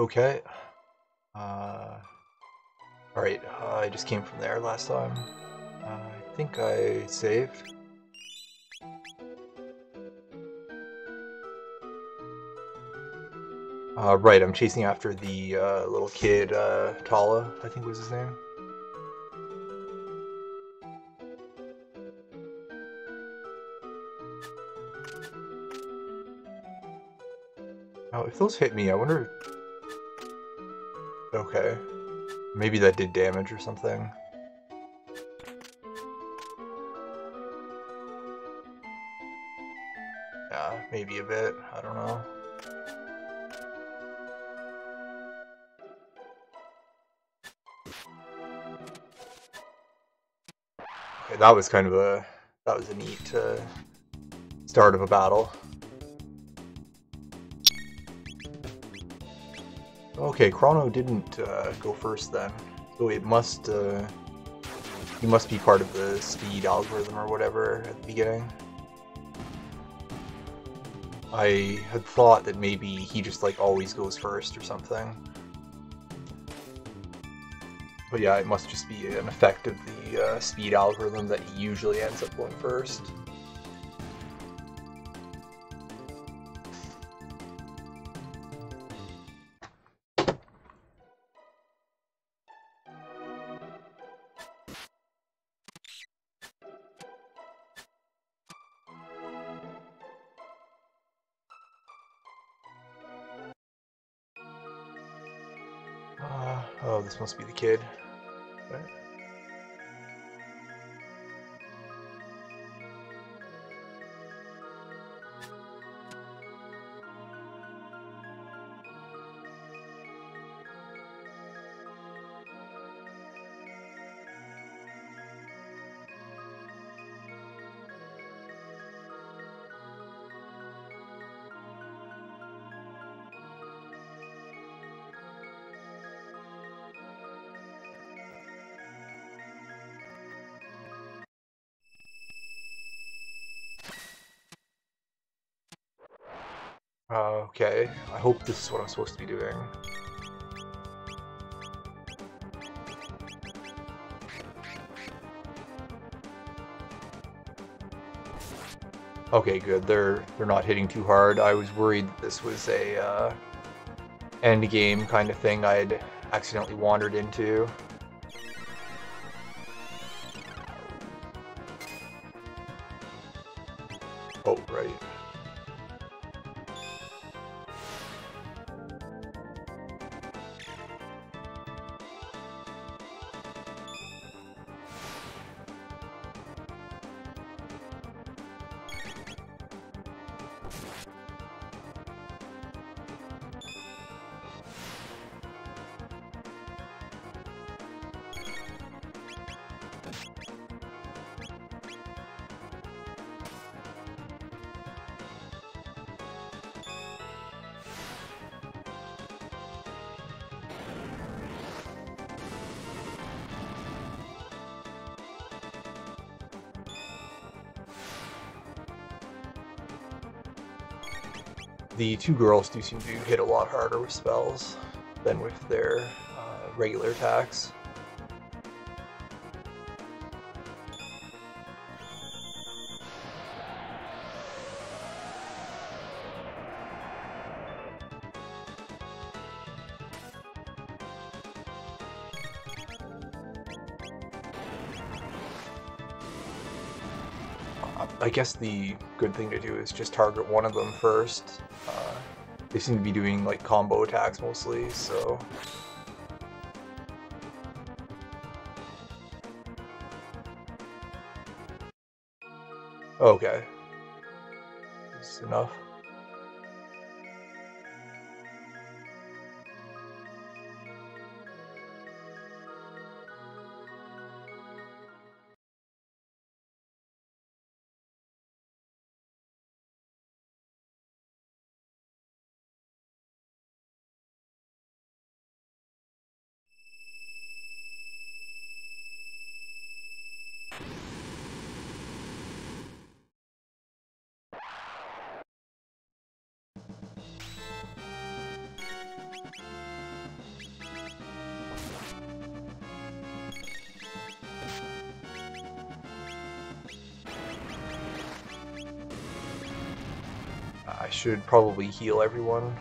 okay. Uh, Alright, uh, I just came from there last time. Uh, I think I saved. Uh, right, I'm chasing after the uh, little kid, uh, Tala, I think was his name. Oh, if those hit me, I wonder... Okay. Maybe that did damage or something. Yeah, maybe a bit. I don't know. Okay, that was kind of a... That was a neat uh, start of a battle. Okay, Chrono didn't uh, go first then. So it must, uh, he must be part of the speed algorithm or whatever at the beginning. I had thought that maybe he just like always goes first or something. But yeah, it must just be an effect of the uh, speed algorithm that he usually ends up going first. Must be the kid. Right. Hope this is what I'm supposed to be doing. Okay, good. They're they're not hitting too hard. I was worried this was a uh, end game kind of thing I'd accidentally wandered into. Oh, right. The two girls do seem to hit a lot harder with spells than with their uh, regular attacks. Guess the good thing to do is just target one of them first. Uh, they seem to be doing like combo attacks mostly, so... Okay. Should probably heal everyone.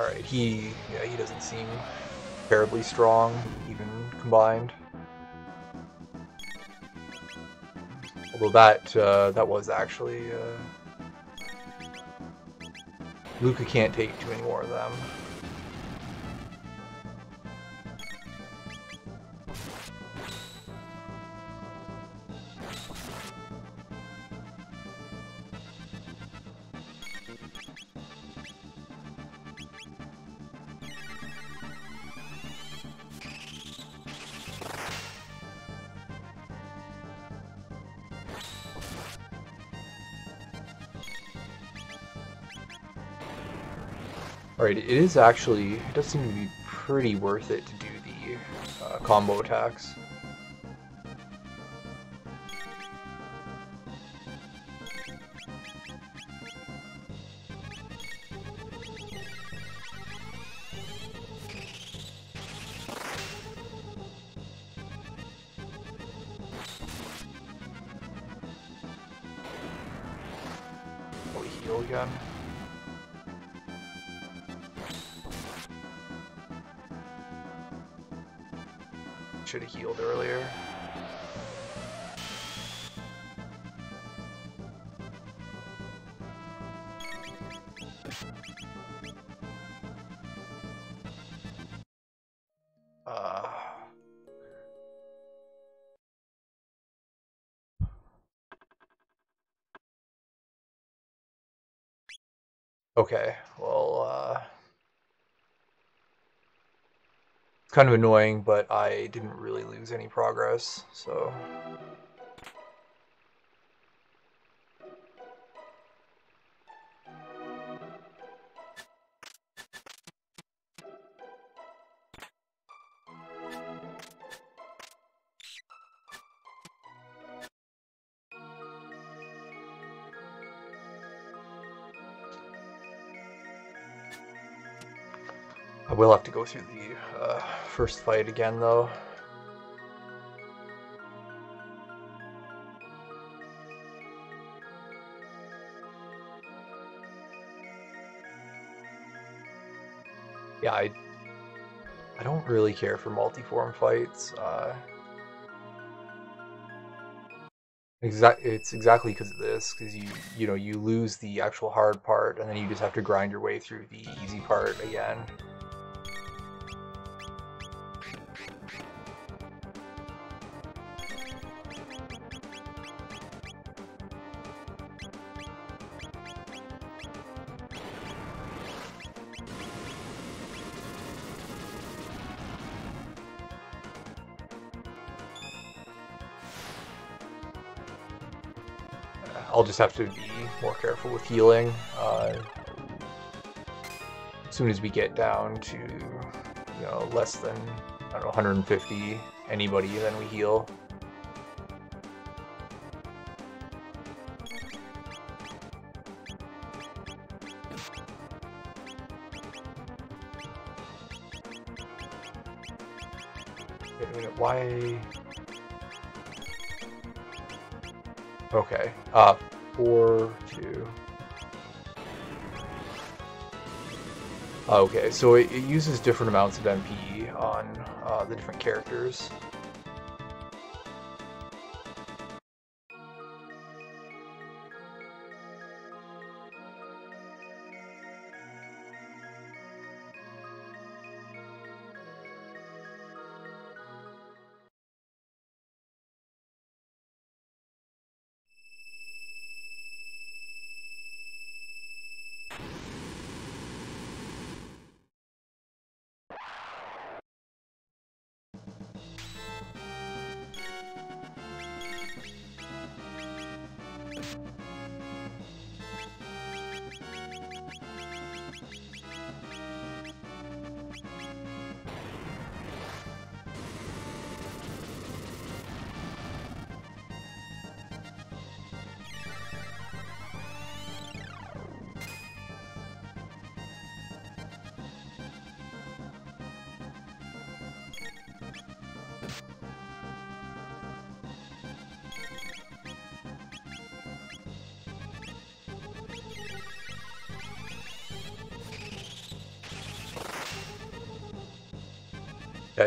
Alright, he yeah, he doesn't seem terribly strong, even combined. Although that uh, that was actually uh, Lucca can't take too many more of them. Alright, it is actually, it does seem to be pretty worth it to do the uh, combo attacks. Okay, well, uh, kind of annoying, but I didn't really lose any progress, so. To the uh, first fight again, though. Yeah, I, I don't really care for multi-form fights. Uh, exact, it's exactly because of this, because you you know you lose the actual hard part, and then you just have to grind your way through the easy part again. I'll just have to be more careful with healing. Uh, as soon as we get down to, you know, less than, I don't know, 150 anybody, then we heal. Wait a minute, why... Okay. Uh, four, two. Okay, so it, it uses different amounts of MP on the different characters.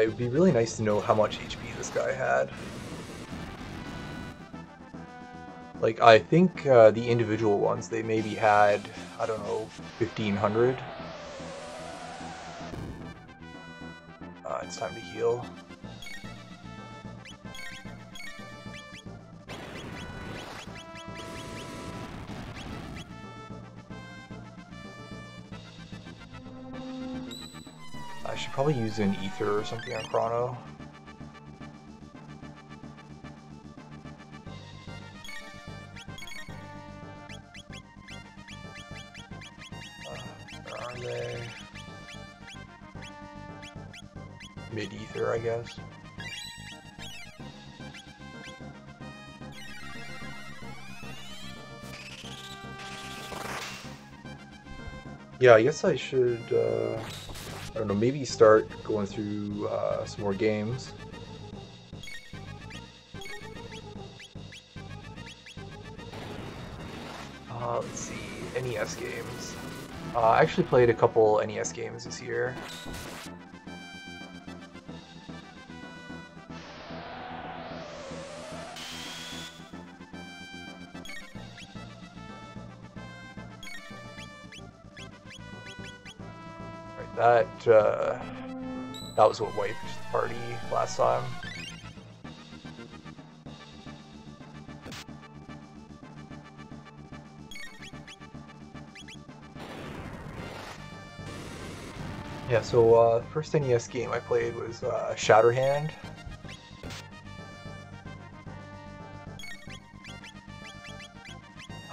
It would be really nice to know how much HP this guy had. Like, I think uh, the individual ones, they maybe had, I don't know, 1500. Use an ether or something on Chrono. mid-ether, I guess. Yeah, I guess I should, uh, I don't know, maybe start going through uh, some more games. Uh, let's see, NES games. Uh, I actually played a couple NES games this year. That was what wiped the party last time. Yeah, so uh, first NES game I played was uh, Shatterhand.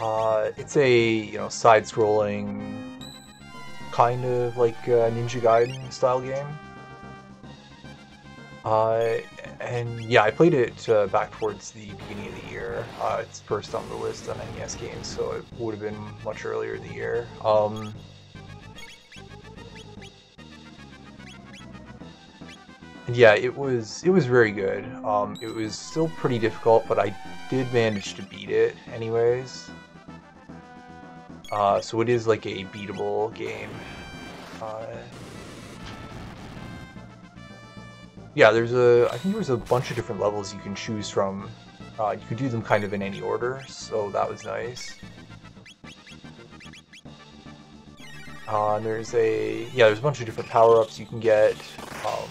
Uh, it's a you know side-scrolling kind of like a Ninja Gaiden style game. Uh, and yeah, I played it uh, back towards the beginning of the year. Uh, it's first on the list on NES games, so it would have been much earlier in the year. Um, yeah, it was it was very good. Um, it was still pretty difficult, but I did manage to beat it anyways. Uh, so it is like a beatable game. Yeah, there's a. I think there's a bunch of different levels you can choose from. Uh, you can do them kind of in any order, so that was nice. Uh, there's a yeah, there's a bunch of different power-ups you can get. Um,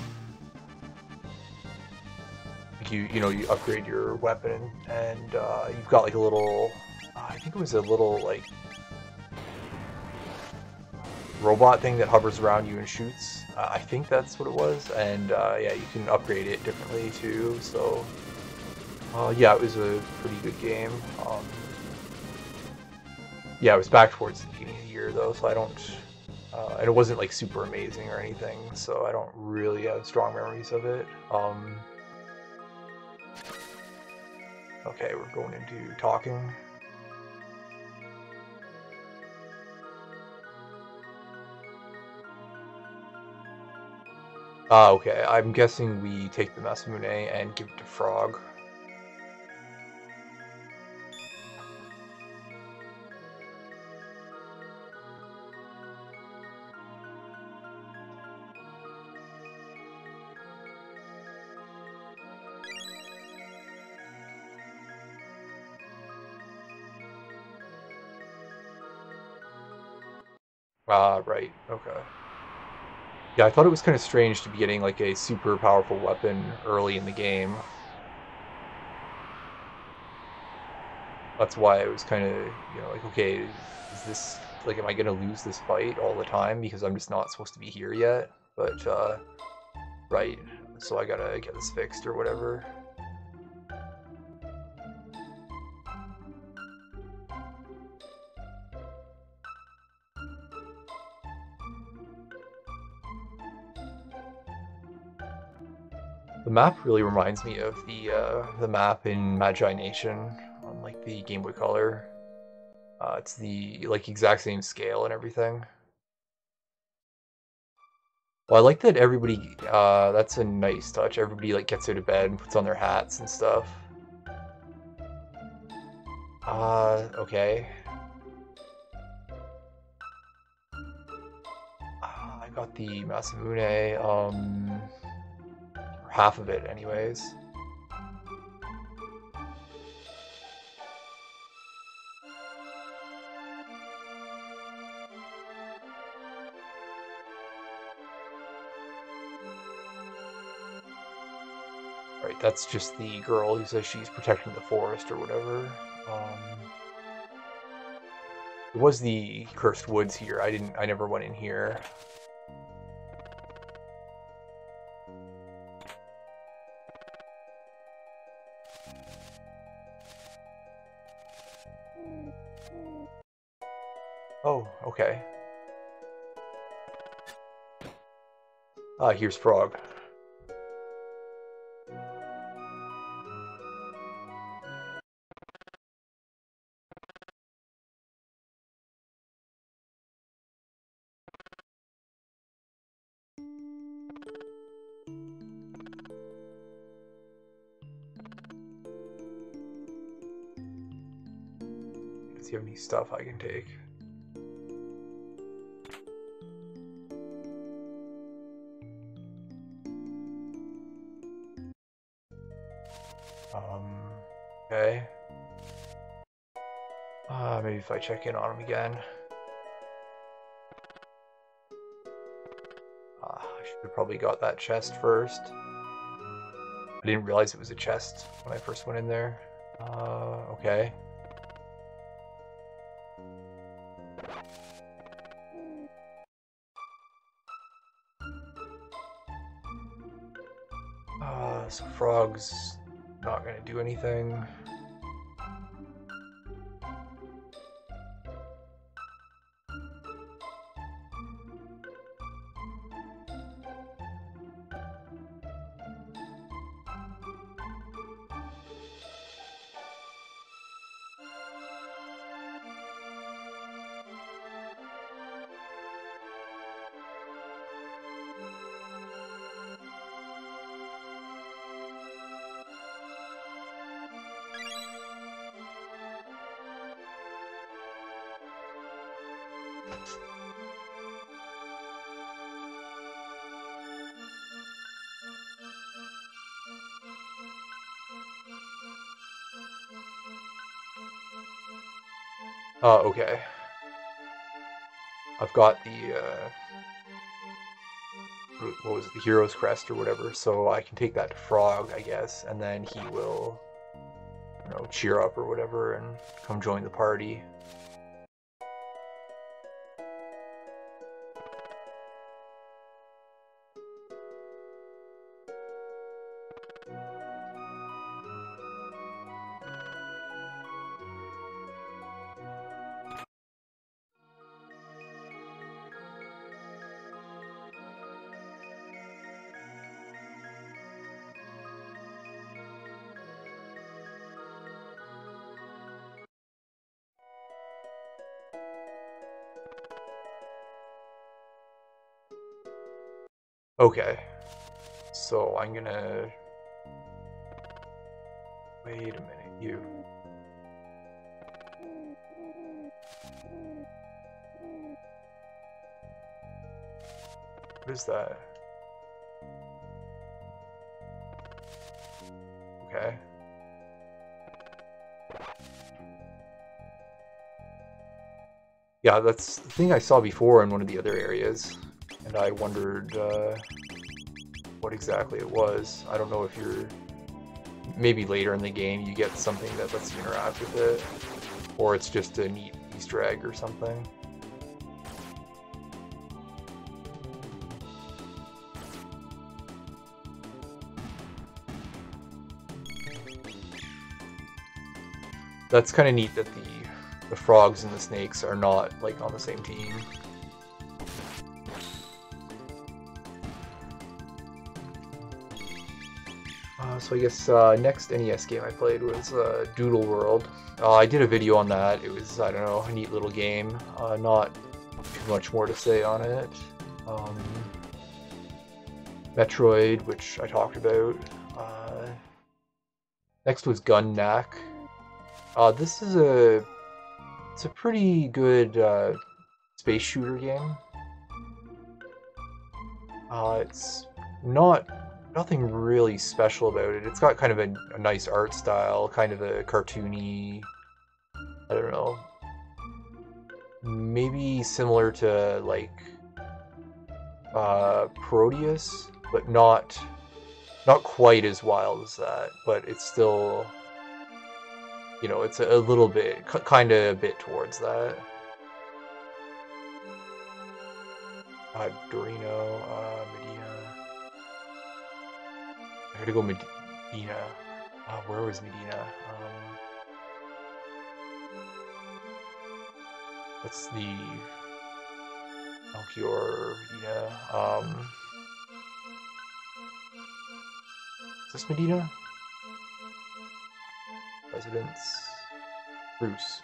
you you know you upgrade your weapon, and uh, you've got like a little. I think it was a little like robot thing that hovers around you and shoots. Uh, I think that's what it was, and uh, yeah, you can upgrade it differently too. So uh, yeah, it was a pretty good game. Um, yeah, it was back towards the beginning of the year though, so I don't. Uh, and it wasn't like super amazing or anything, so I don't really have strong memories of it. Um, okay, we're going into talking. Ah, okay. I'm guessing we take the Masamune and give it to Frog. Ah, right. Okay. Yeah, I thought it was kind of strange to be getting like a super powerful weapon early in the game. That's why I was kind of, you know, like, okay, is this, like, am I going to lose this fight all the time because I'm just not supposed to be here yet? But, uh, right, so I gotta get this fixed or whatever. The map really reminds me of the uh, the map in Magi Nation on like the Game Boy Color. Uh, it's the like exact same scale and everything. Well, I like that everybody. Uh, that's a nice touch. Everybody like gets out of bed and puts on their hats and stuff. Uh, okay. Uh, I got the Masamune. Um. Half of it anyways. Right, that's just the girl who says she's protecting the forest or whatever. Um, it was the cursed woods here. I didn't. I never went in here. Ah, here's Frog. Does he have any stuff I can take? Um, okay. Uh, maybe if I check in on him again. Uh, I should have probably got that chest first. I didn't realize it was a chest when I first went in there. Uh, okay. Uh, so frogs not gonna do anything. Oh, okay. I've got the, uh, what was it, the Hero's Crest or whatever, so I can take that to Frog, I guess, and then he will, you know, cheer up or whatever and come join the party. Okay. So I'm gonna... Wait a minute, you. What is that? Okay. Yeah, that's the thing I saw before in one of the other areas and I wondered uh, what exactly it was. I don't know if you're maybe later in the game you get something that lets you interact with it, or it's just a neat Easter egg or something. That's kind of neat that the the frogs and the snakes are not like on the same team. So I guess uh, next NES game I played was uh, Doodle World. Uh, I did a video on that. It was, I don't know, a neat little game. Uh, not too much more to say on it. Um, Metroid, which I talked about. Uh, next was Gun-Nac. Uh, this is a it's a pretty good space shooter game. it's not nothing really special about it. It's got kind of a, a nice art style, kind of a cartoony. I don't know. Maybe similar to like uh, Parodius, but not not quite as wild as that. But it's still, you know, it's a, a little bit, kind of a bit towards that. Uh, Dorino, uh, Medina. I gotta go Medina. Uh, where was Medina? Um, what's the Melchior, Medina? Um, is this Medina? Residence. Bruce.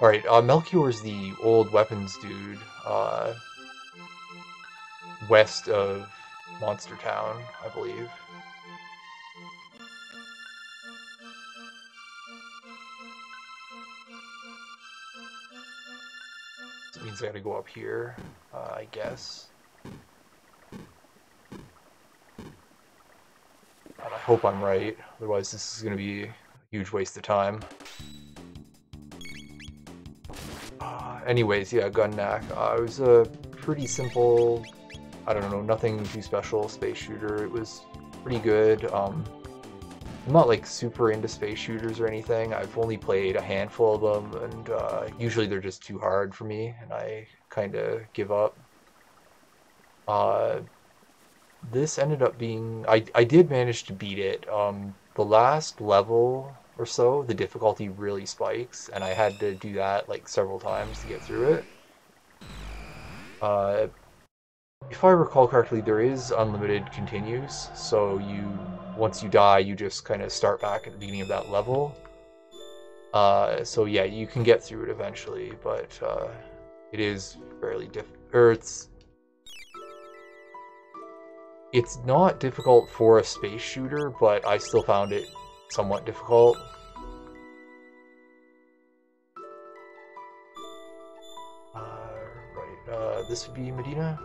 Alright, uh, Melchior's the old weapons dude, uh, west of Monster Town, I believe. That means I gotta go up here, uh, I guess. And I hope I'm right, otherwise this is gonna be a huge waste of time. Uh, anyways, yeah, Gun-Nac. Uh, it was a pretty simple I don't know, nothing too special space shooter. It was pretty good. Um, I'm not like super into space shooters or anything. I've only played a handful of them, and uh, usually they're just too hard for me, and I kind of give up. Uh, this ended up being I I did manage to beat it. Um, the last level or so, the difficulty really spikes, and I had to do that like several times to get through it. Uh, if I recall correctly, there is unlimited continues, so you once you die, you just kind of start back at the beginning of that level. Uh, so yeah, you can get through it eventually, but uh, it is fairly diff. Or it's it's not difficult for a space shooter, but I still found it somewhat difficult. Uh, right, uh, this would be Medina.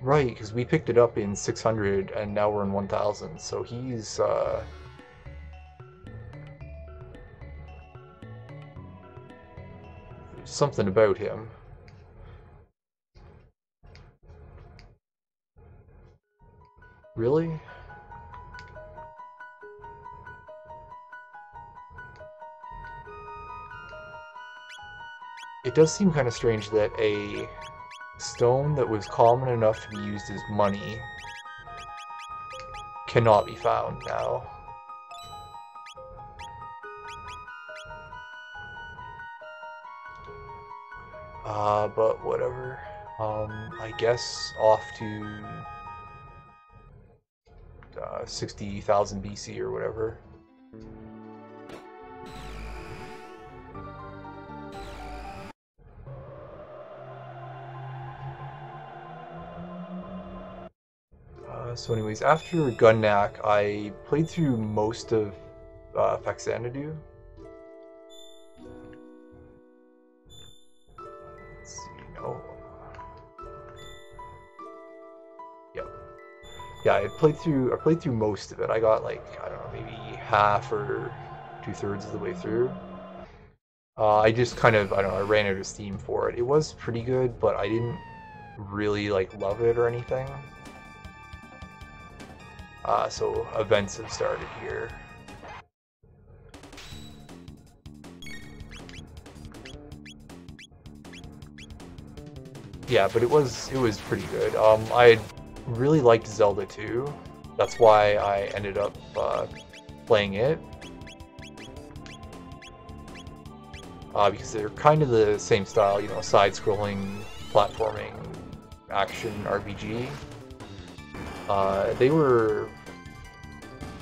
Right, because we picked it up in 600 and now we're in 1000, so he's, uh... Something about him. Really? It does seem kind of strange that a stone that was common enough to be used as money cannot be found now. Uh, but whatever. Um, I guess off to uh, 60,000 BC or whatever. So anyways, after Gun-Nac, I played through most of uh, Faxanadu. yeah, I played through. I played through most of it. I got like I don't know, maybe half or two thirds of the way through. Uh, I just kind of I don't know. I ran out of steam for it. It was pretty good, but I didn't really like love it or anything. Uh, so events have started here. Yeah, but it was it was pretty good. Um, I really liked Zelda 2. That's why I ended up uh, playing it. uh, because they're kind of the same style, you know, side-scrolling, platforming, action RPG. Uh, they were,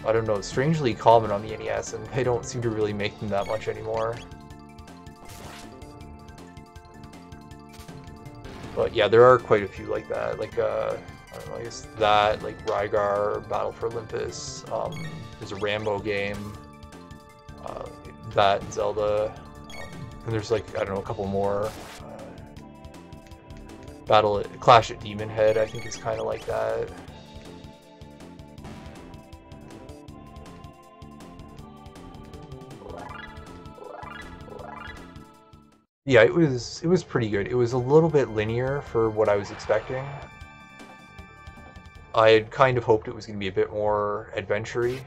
I don't know, strangely common on the NES, and they don't seem to really make them that much anymore. But yeah, there are quite a few like that. Like, uh, I don't know, I guess that, like Rygar, Battle for Olympus. Um, there's a Rambo game. Uh, that, Zelda. Um, and there's like, I don't know, a couple more. Uh, Battle at, Clash at Demonhead, I think is kind of like that. Yeah, it was it was pretty good. It was a little bit linear for what I was expecting. I had kind of hoped it was going to be a bit more adventure-y.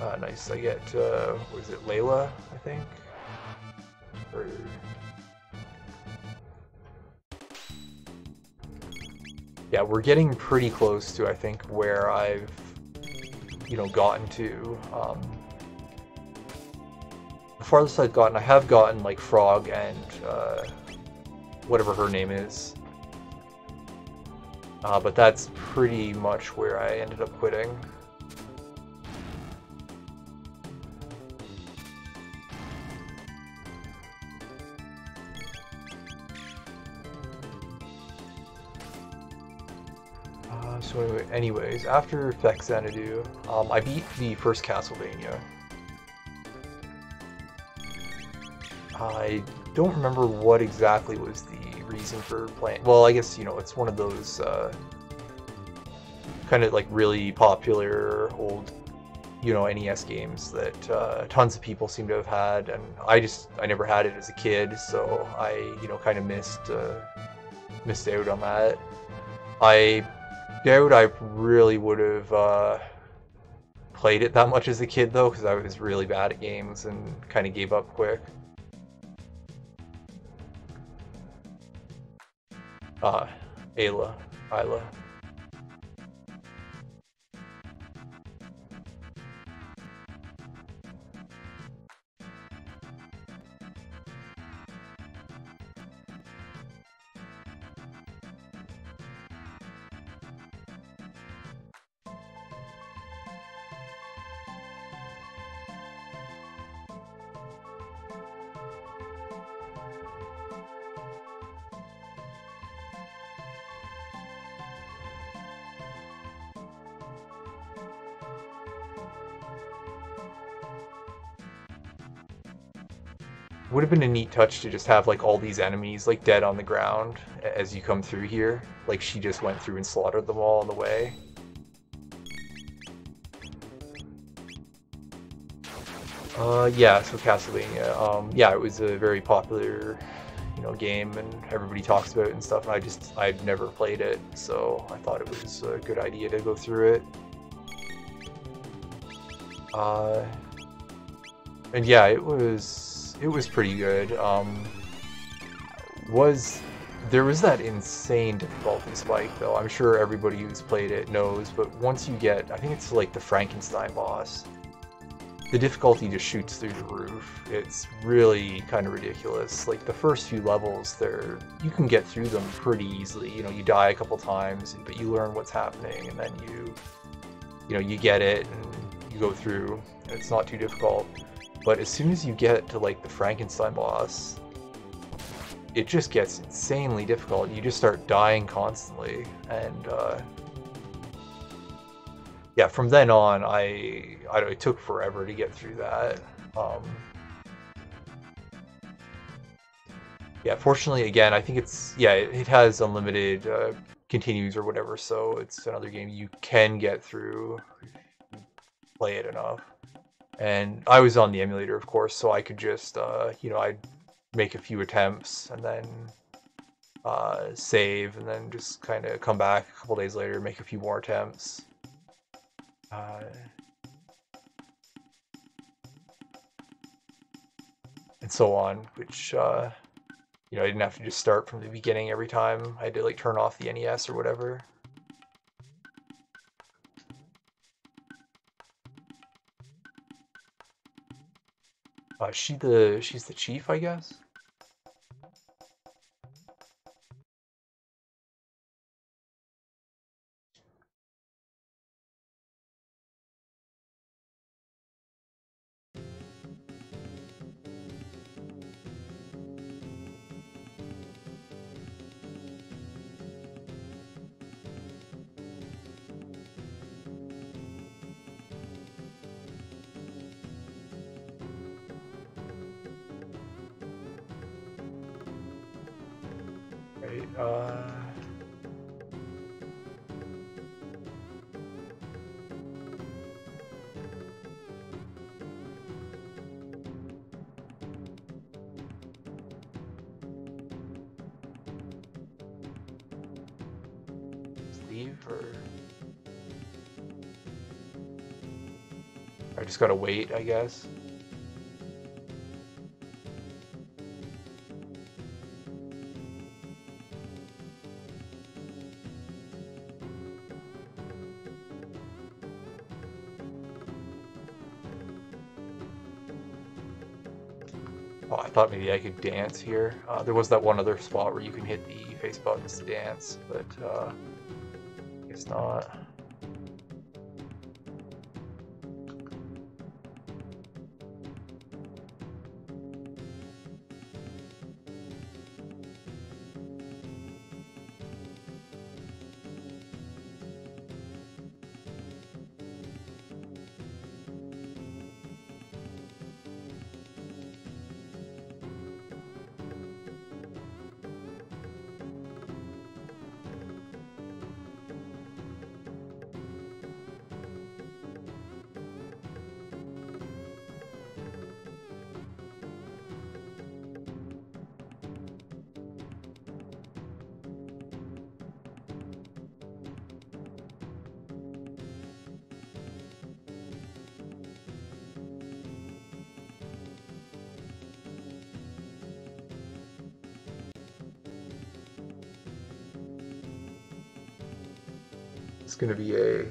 Uh, nice. I get, uh, what is it, Layla, I think? Or... Yeah, we're getting pretty close to, I think, where I've, you know, gotten to. Um, farthest I've gotten, I have gotten, like, Frog and, uh, whatever her name is. Uh, but that's pretty much where I ended up quitting. Uh, so anyway, anyways, after Faxanadu, um, I beat the first Castlevania. I don't remember what exactly was the reason for playing. Well, I guess you know it's one of those uh, kind of like really popular old, you know, NES games that uh, tons of people seem to have had, and I just I never had it as a kid, so I you know kind of missed uh, missed out on that. I doubt I really would have uh, played it that much as a kid though, because I was really bad at games and kind of gave up quick. Uh, Ayla, Isla. Would have been a neat touch to just have like all these enemies like dead on the ground as you come through here. Like she just went through and slaughtered them all on the way. Uh, yeah, so Castlevania. Um, yeah, it was a very popular, you know, game, and everybody talks about it and stuff. And I just, I've never played it, so I thought it was a good idea to go through it. Uh, and yeah, it was it was pretty good. Um, was there was that insane difficulty spike though. I'm sure everybody who's played it knows, but once you get, I think it's like the Frankenstein boss, the difficulty just shoots through the roof. It's really kind of ridiculous. Like the first few levels, there you can get through them pretty easily. You know, you die a couple times, but you learn what's happening, and then you, you know, you get it and you go through. it's not too difficult. But as soon as you get to like the Frankenstein boss, it just gets insanely difficult. You just start dying constantly, and uh, yeah, from then on, I, I it took forever to get through that. Um, yeah, fortunately, again, I think it's yeah, it, it has unlimited uh, continues or whatever, so it's another game you can get through, play it enough and I was on the emulator, of course, so I could just, uh, you know, I'd make a few attempts and then uh, save, and then just kind of come back a couple days later, make a few more attempts. Uh, and so on, which, uh, you know, I didn't have to just start from the beginning every time. I had to, like, turn off the NES or whatever. Uh, she the she's the chief, I guess. Uh. Leave or I just gotta wait, I guess. Thought maybe I could dance here. Uh, there was that one other spot where you can hit the face buttons to dance, but uh, I guess not. It's gonna be a.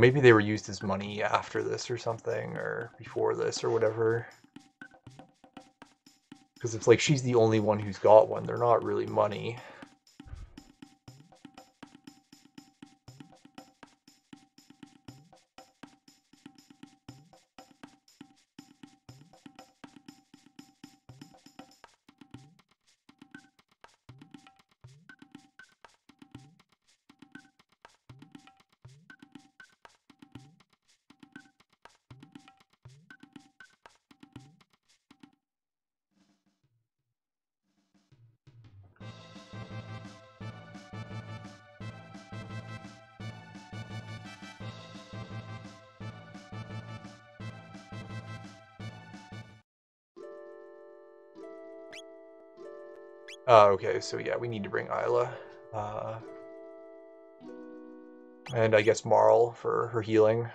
maybe they were used as money after this or something, or before this or whatever. Because it's like she's the only one who's got one. They're not really money. Uh, okay, so yeah, we need to bring Ayla. Uh, and I guess Marle for her healing.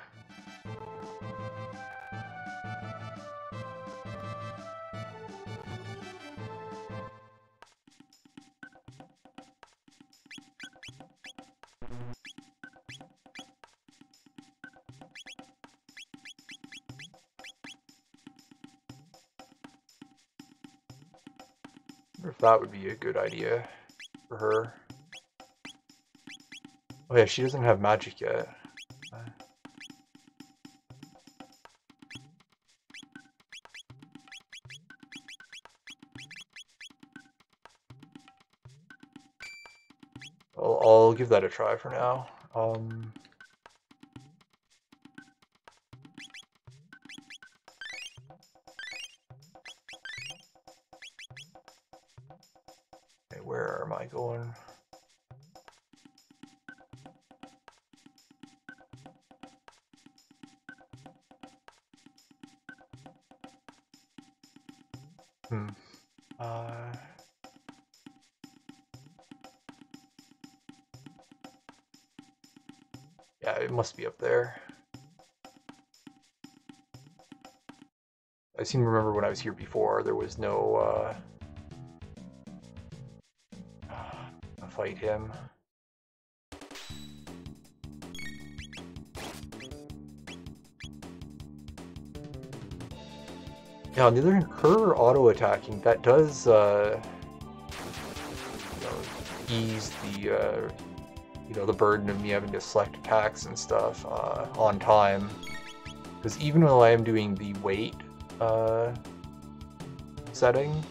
That would be a good idea for her. Oh yeah, she doesn't have magic yet. I'll, I'll give that a try for now. Um, must be up there. I seem to remember when I was here before, there was no, uh... fight him. Yeah, on the other hand, her auto-attacking, that does, uh... You know, ease the, uh you know, the burden of me having to select attacks and stuff uh, on time. Because even while I am doing the wait uh, setting,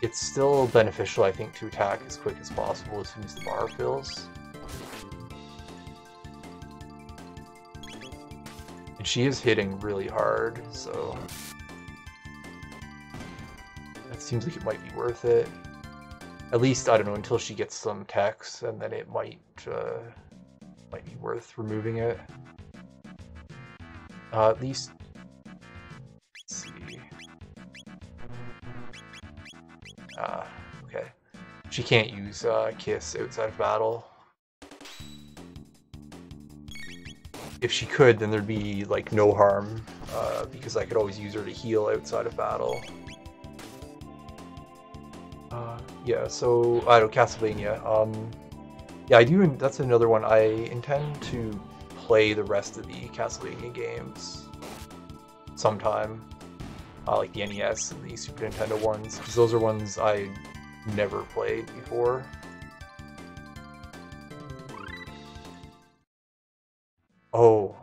it's still beneficial, I think, to attack as quick as possible as soon as the bar fills. And she is hitting really hard, so... That seems like it might be worth it. At least, I don't know, until she gets some techs, and then it might, uh, might be worth removing it. Uh, at least, let's see. Ah, okay. She can't use uh, Kiss outside of battle. If she could, then there'd be, like, no harm, uh, because I could always use her to heal outside of battle. Yeah, so I don't know Castlevania. Um, yeah, I do. That's another one. I intend to play the rest of the Castlevania games sometime, uh, like the NES and the Super Nintendo ones, because those are ones I never played before. Oh,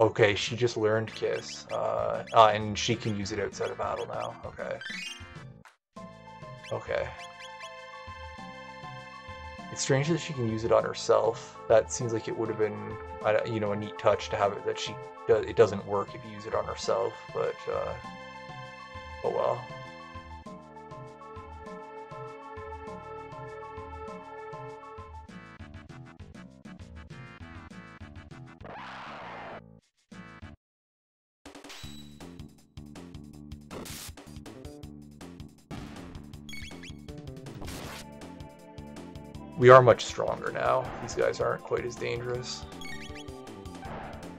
okay. She just learned Kiss, uh, uh, and she can use it outside of battle now. Okay. Okay. It's strange that she can use it on herself. That seems like it would have been, you know, a neat touch to have it that she it doesn't work if you use it on herself, but uh, oh well. We are much stronger now. These guys aren't quite as dangerous.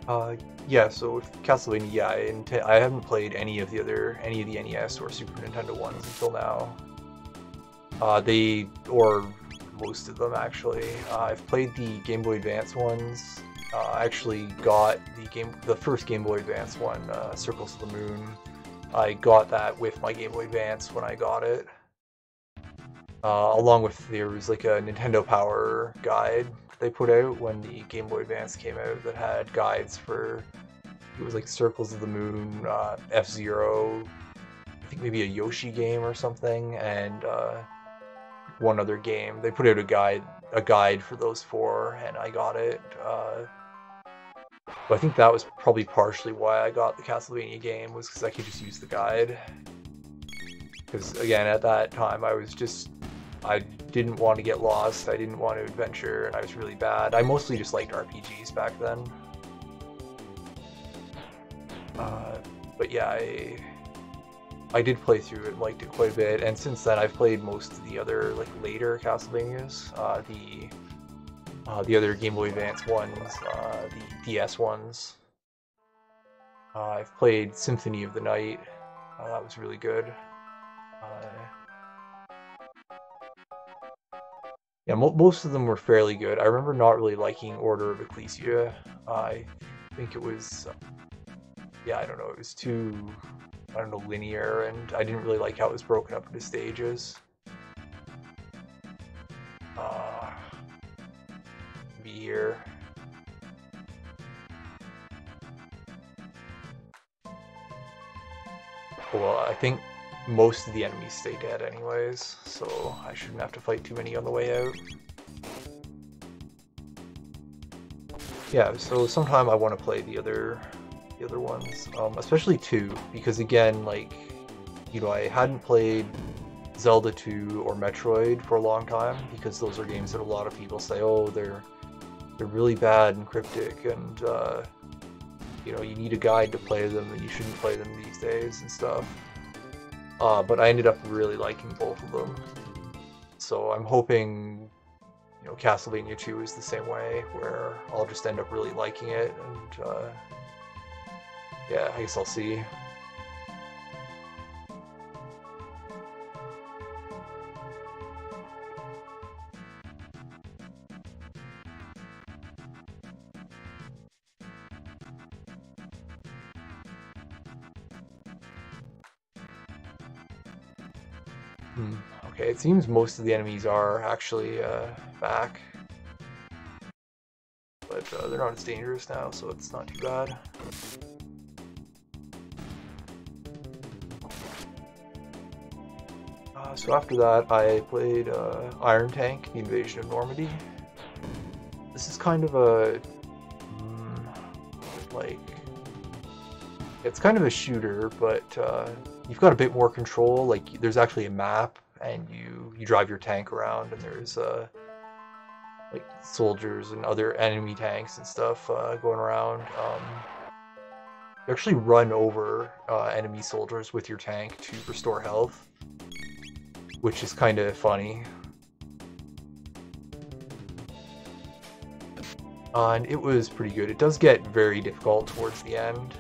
Uh, yeah, so Castlevania, yeah, I, I haven't played any of the other, any of the NES or Super Nintendo ones until now. Uh, they, or most of them actually. Uh, I've played the Game Boy Advance ones. Uh, I actually got the game, the first Game Boy Advance one, uh, Circles of the Moon. I got that with my Game Boy Advance when I got it. Uh, along with there was like a Nintendo Power guide they put out when the Game Boy Advance came out that had guides for it was like Circles of the Moon, uh, F Zero, I think maybe a Yoshi game or something, and uh, one other game. They put out a guide a guide for those four, and I got it. Uh, but I think that was probably partially why I got the Castlevania game was because I could just use the guide. Because again, at that time I was just I didn't want to get lost, I didn't want to adventure, and I was really bad. I mostly just liked RPGs back then. Uh, but yeah, I, I did play through it, liked it quite a bit, and since then I've played most of the other like later Castlevanias, uh, the uh, the other Game Boy Advance ones, uh, the DS ones. Uh, I've played Symphony of the Night. Uh, that was really good. Yeah, mo most of them were fairly good. I remember not really liking Order of Ecclesia. I think it was, yeah, I don't know, it was too, I don't know, linear, and I didn't really like how it was broken up into stages. Uh, be here. Well, I think most of the enemies stay dead anyways, so I shouldn't have to fight too many on the way out. Yeah, so sometime I want to play the other the other ones, um, especially 2, because again, like, you know, I hadn't played Zelda 2 or Metroid for a long time, because those are games that a lot of people say, oh, they're they're really bad and cryptic, and, uh, you know, you need a guide to play them, and you shouldn't play them these days and stuff. Uh, but I ended up really liking both of them. So I'm hoping, you know, Castlevania 2 is the same way, where I'll just end up really liking it, and uh, yeah, I guess I'll see. Seems most of the enemies are actually uh, back. But uh, they're not as dangerous now, so it's not too bad. Uh, so after that, I played uh, Iron Tank, The Invasion of Normandy. This is kind of a... Mm, like... It's kind of a shooter, but uh, you've got a bit more control. Like there's actually a map, and you you drive your tank around, and there's uh like soldiers and other enemy tanks and stuff uh, going around. Um, you actually run over uh, enemy soldiers with your tank to restore health, which is kind of funny. Uh, and it was pretty good. It does get very difficult towards the end.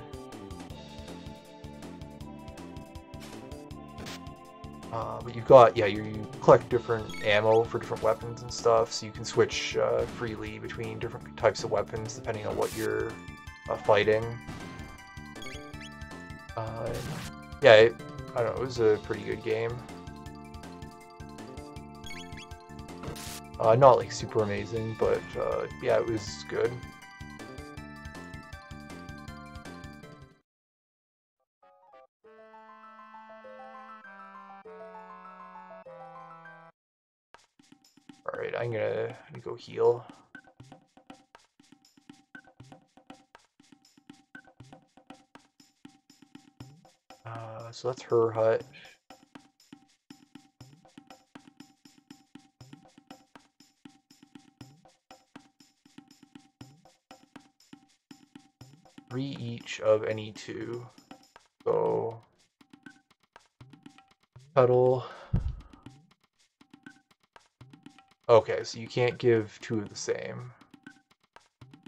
Uh, but you've got, yeah, you, you, collect different ammo for different weapons and stuff, so you can switch uh, freely between different types of weapons depending on what you're uh, fighting. Uh, yeah, it, I don't know, it was a pretty good game. Uh, not like super amazing, but yeah, it was good. I'm gonna, go heal. Uh, so that's her hut. Three each of any two. So, Petal. Okay, so you can't give two of the same.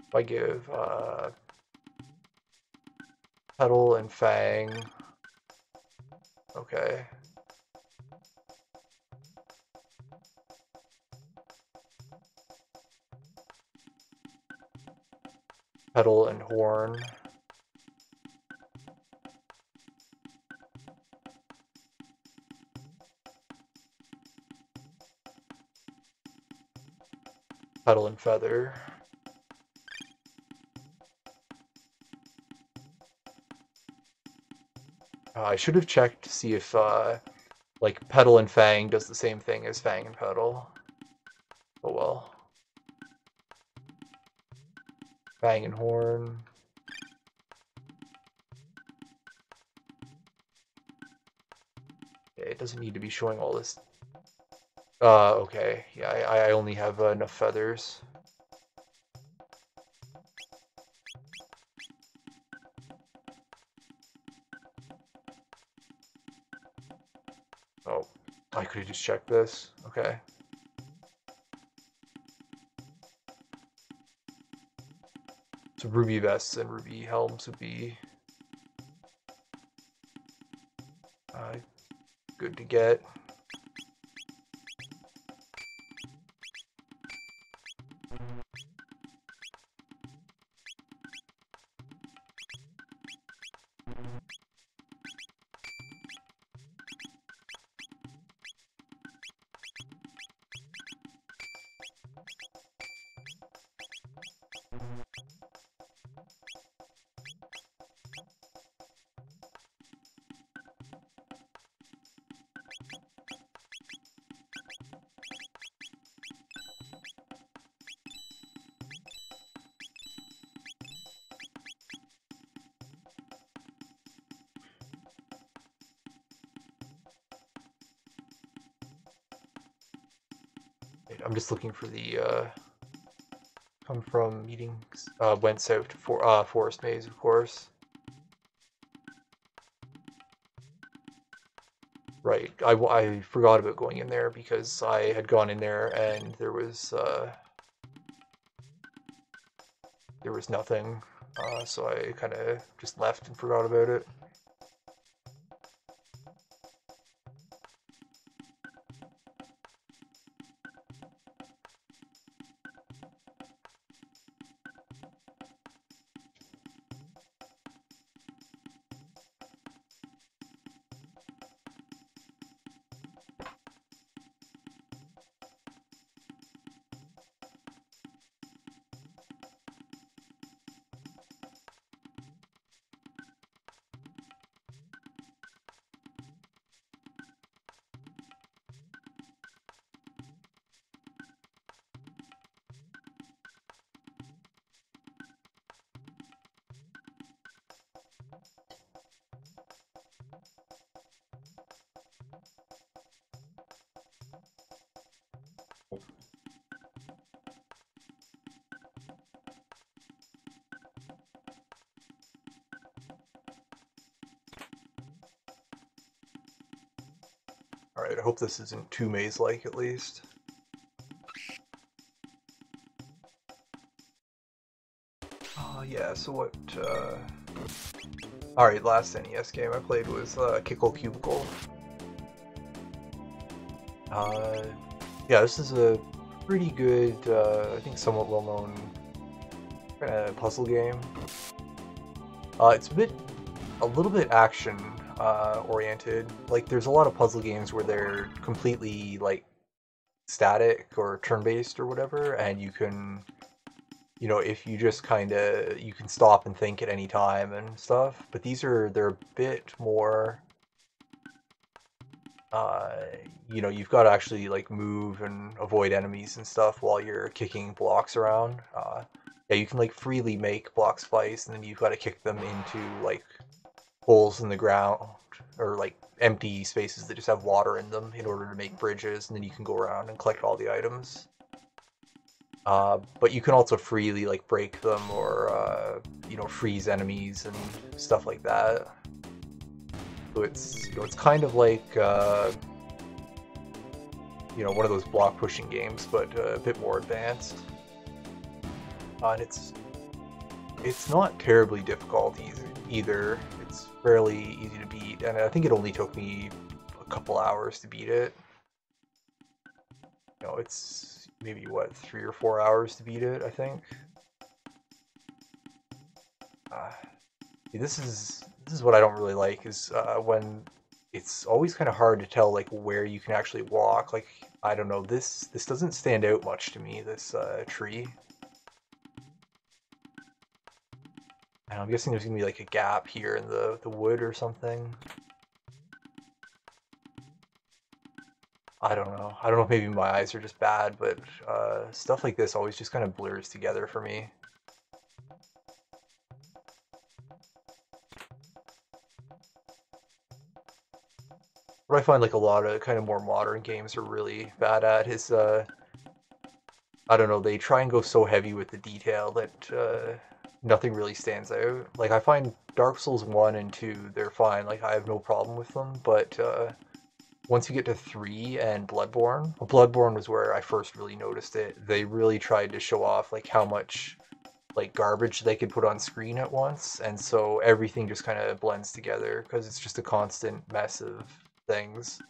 If I give uh, Petal and Fang. Okay. Petal and Horn. Petal and Feather. Uh, I should have checked to see if, uh, like, Petal and Fang does the same thing as Fang and Petal. Oh well. Fang and Horn. it doesn't need to be showing all this uh, okay. Yeah, I, I only have uh, enough feathers. Oh, I could just checked this. Okay. So ruby vests and ruby helms would be uh, good to get. I'm just looking for the uh, come from meetings. Uh, went south for, uh, Forest Maze, of course. Right. I, I forgot about going in there because I had gone in there and there was uh, there was nothing. Uh, so I kind of just left and forgot about it. Hope this isn't too maze-like at least. Oh yeah, so what, uh... Alright, last NES game I played was uh, Kickle Cubicle. Uh, yeah, this is a pretty good, uh, I think somewhat well-known of puzzle game. Uh, it's a bit, a little bit action uh, oriented. Like, there's a lot of puzzle games where they're completely like static or turn-based or whatever, and you can, you know, if you just kind of you can stop and think at any time and stuff. But these are they're a bit more. Uh, you know, you've got to actually like move and avoid enemies and stuff while you're kicking blocks around. Uh, yeah, you can like freely make blocks splice, and then you've got to kick them into like holes in the ground or like empty spaces that just have water in them in order to make bridges, and then you can go around and collect all the items. Uh, but you can also freely like break them or uh, you know freeze enemies and stuff like that. So it's you know it's kind of like uh, you know one of those block pushing games, but uh, a bit more advanced. Uh, and it's it's not terribly difficult either. Either fairly easy to beat, and I think it only took me a couple hours to beat it. You know, it's maybe what three or four hours to beat it. I think. Uh, this is this is what I don't really like is uh, when it's always kind of hard to tell like where you can actually walk. Like I don't know this this doesn't stand out much to me. This uh, tree. I'm guessing there's gonna be like a gap here in the, the wood or something. I don't know. I don't know maybe my eyes are just bad, but uh, stuff like this always just kind of blurs together for me. What I find like a lot of kind of more modern games are really bad at is, uh, I don't know, they try and go so heavy with the detail that uh, nothing really stands out. Like I find Dark Souls 1 and 2, they're fine. Like I have no problem with them, but uh, once you get to 3 and Bloodborne, Bloodborne was where I first really noticed it. They really tried to show off like how much like garbage they could put on screen at once, and so everything just kind of blends together because it's just a constant mess of things.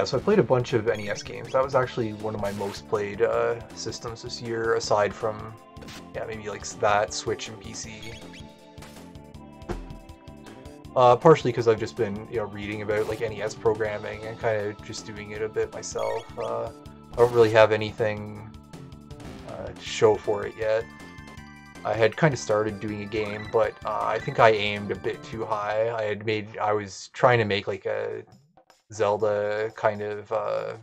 Yeah, so I played a bunch of NES games. That was actually one of my most played uh, systems this year, aside from, yeah, maybe like that, Switch, and PC. Uh, partially because I've just been, you know, reading about like NES programming and kind of just doing it a bit myself. Uh, I don't really have anything uh, to show for it yet. I had kind of started doing a game, but uh, I think I aimed a bit too high. I had made, I was trying to make like a Zelda kind of, uh,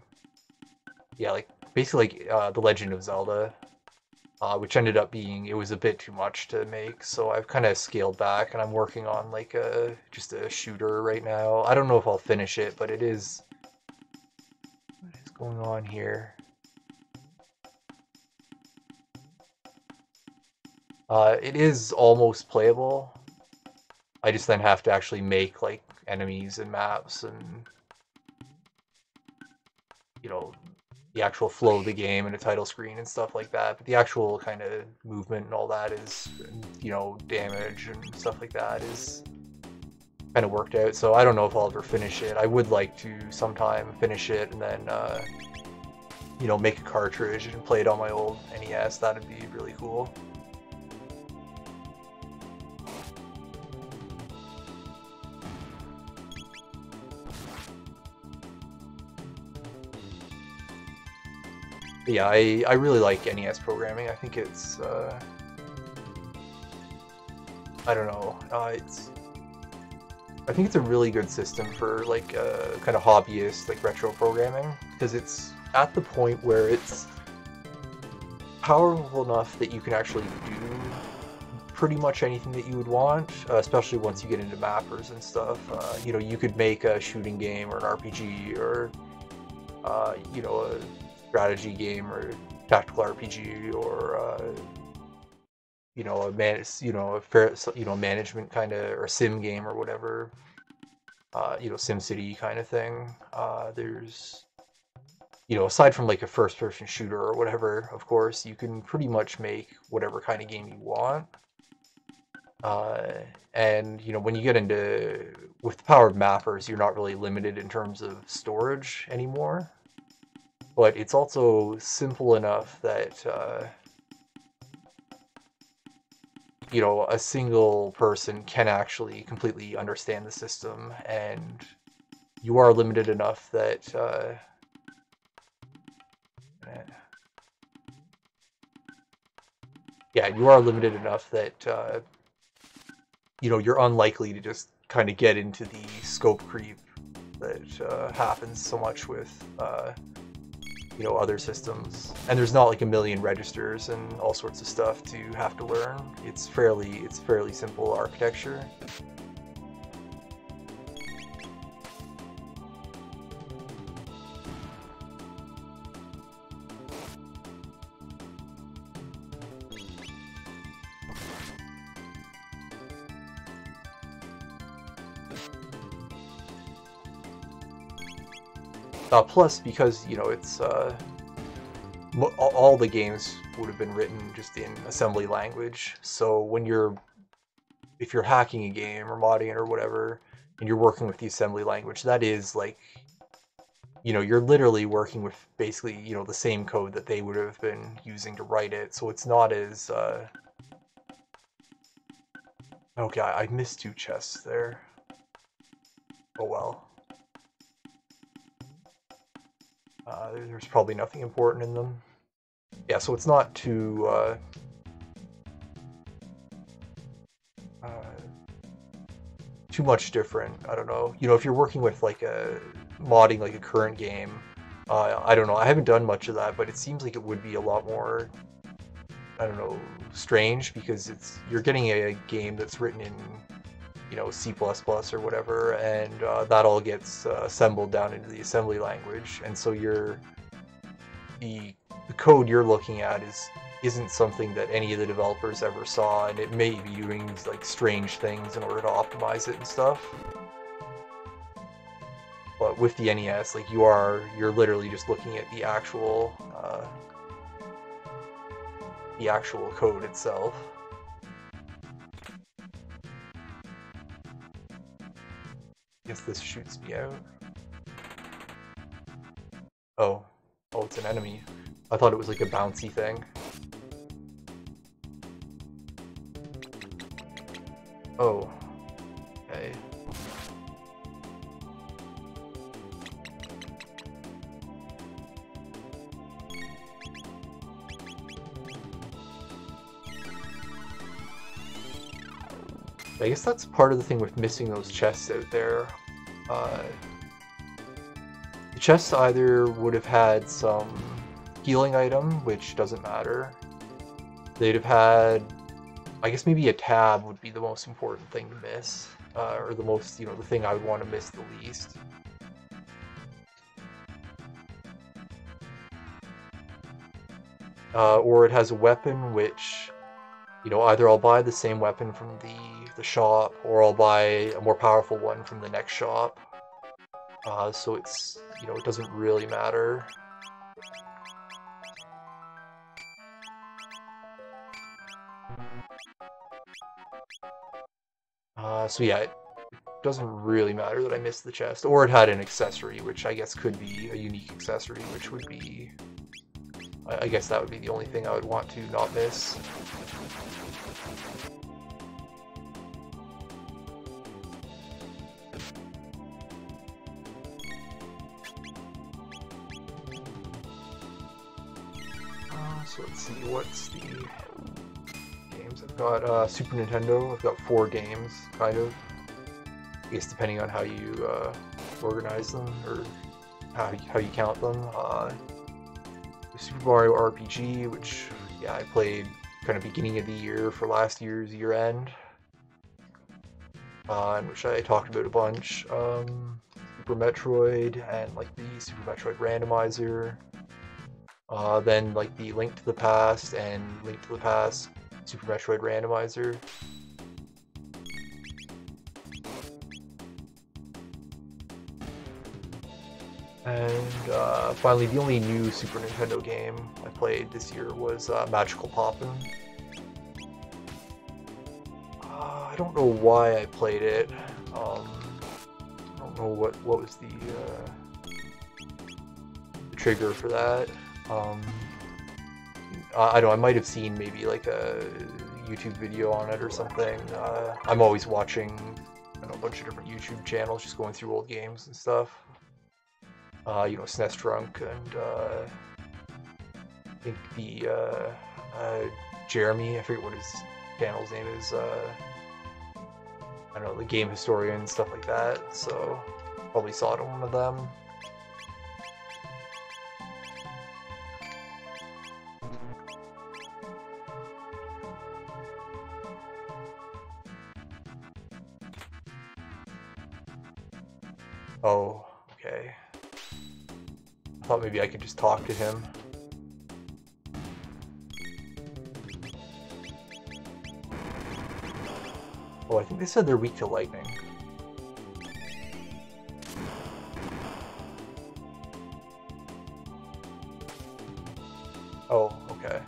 yeah, like basically like uh, the Legend of Zelda. uh, which ended up being it was a bit too much to make. So I've kind of scaled back, and I'm working on like a just a shooter right now. I don't know if I'll finish it, but it is. What is going on here? Uh, it is almost playable. I just then have to actually make like enemies and maps and you know the actual flow of the game and a title screen and stuff like that. But the actual kind of movement and all that is, you know, damage and stuff like that is kind of worked out. So I don't know if I'll ever finish it. I would like to sometime finish it and then, uh, you know, make a cartridge and play it on my old NES. That'd be really cool. Yeah, I, I really like NES programming. I think it's, uh, I don't know, uh, it's, I think it's a really good system for like uh, kind of hobbyist like retro programming because it's at the point where it's powerful enough that you can actually do pretty much anything that you would want, uh, especially once you get into mappers and stuff. Uh, you know, you could make a shooting game or an RPG or, uh, you know, a strategy game or tactical RPG or uh, you know a man you know a fair you know management kind of or sim game or whatever uh, you know sim city kind of thing. Uh, there's you know aside from like a first person shooter or whatever of course you can pretty much make whatever kind of game you want. Uh, and you know when you get into with the power of mappers you're not really limited in terms of storage anymore but it's also simple enough that uh, you know a single person can actually completely understand the system, and you are limited enough that. Uh, yeah, you are limited enough that uh, you know you're unlikely to just kind of get into the scope creep that uh, happens so much with uh, you know other systems. And there's not like a million registers and all sorts of stuff to have to learn. It's fairly it's fairly simple architecture Uh, plus, because you know it's uh, all the games would have been written just in assembly language. So when you're if you're hacking a game or modding it or whatever, and you're working with the assembly language, that is like you know you're literally working with basically you know the same code that they would have been using to write it. So it's not as uh... okay. I missed two chests there. Oh well. Uh, there's probably nothing important in them. Yeah, so it's not too... Uh, uh, too much different. I don't know. You know, if you're working with like a modding like a current game, uh, I don't know. I haven't done much of that, but it seems like it would be a lot more, I don't know, strange because it's you're getting a, a game that's written in you know C++ or whatever, and uh, that all gets uh, assembled down into the assembly language, and so you're the the code you're looking at is isn't something that any of the developers ever saw, and it may be doing like strange things in order to optimize it and stuff. But with the NES, like you are, you're literally just looking at the actual, uh, the actual code itself. Guess this shoots me out. Oh. Oh, it's an enemy. I thought it was like a bouncy thing. Oh. Okay. I guess that's part of the thing with missing those chests out there. Uh, the chests either would have had some healing item, which doesn't matter, they'd have had, I guess maybe a tab would be the most important thing to miss, uh, or the most, you know, the thing I would want to miss the least. Uh, or it has a weapon which, you know, either I'll buy the same weapon from the, the shop, or I'll buy a more powerful one from the next shop. Uh, so it's, you know, it doesn't really matter. Uh, so yeah, it doesn't really matter that I missed the chest. Or it had an accessory, which I guess could be a unique accessory, which would be... I guess that would be the only thing I would want to not miss. So let's see, what's the games I've got? Uh, Super Nintendo, I've got four games, kind of. I guess depending on how you uh, organize them, or how, how you count them. Uh, Super Mario RPG, which, yeah, I played kind of beginning of the year for last year's year end. Uh, which I talked about a bunch. Um, Super Metroid and like the Super Metroid Randomizer. Uh, then like the Link to the Past and Link to the Past Super Metroid Randomizer. And uh, finally, the only new Super Nintendo game I played this year was uh, Magical Pop'n. Uh, I don't know why I played it. Um, I don't know what, what was the, uh, the trigger for that. Um, I don't know, I might have seen maybe like a YouTube video on it or something. Uh, I'm always watching know, a bunch of different YouTube channels, just going through old games and stuff uh, you know, SNES Drunk and uh, I think the uh, uh, Jeremy, I forget what his channel's name is, uh, I don't know, the game historian, stuff like that, so probably saw it on one of them. Maybe I could just talk to him. Oh, I think they said they're weak to lightning. Oh, okay.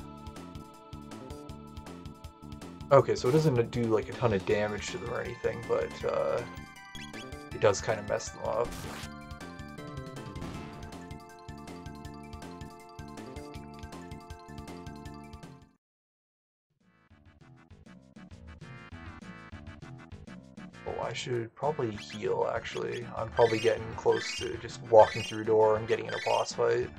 Okay, so it doesn't do like a ton of damage to them or anything, but uh, it does kind of mess them up. Should probably heal, actually. I'm probably getting close to just walking through a door and getting in a boss fight.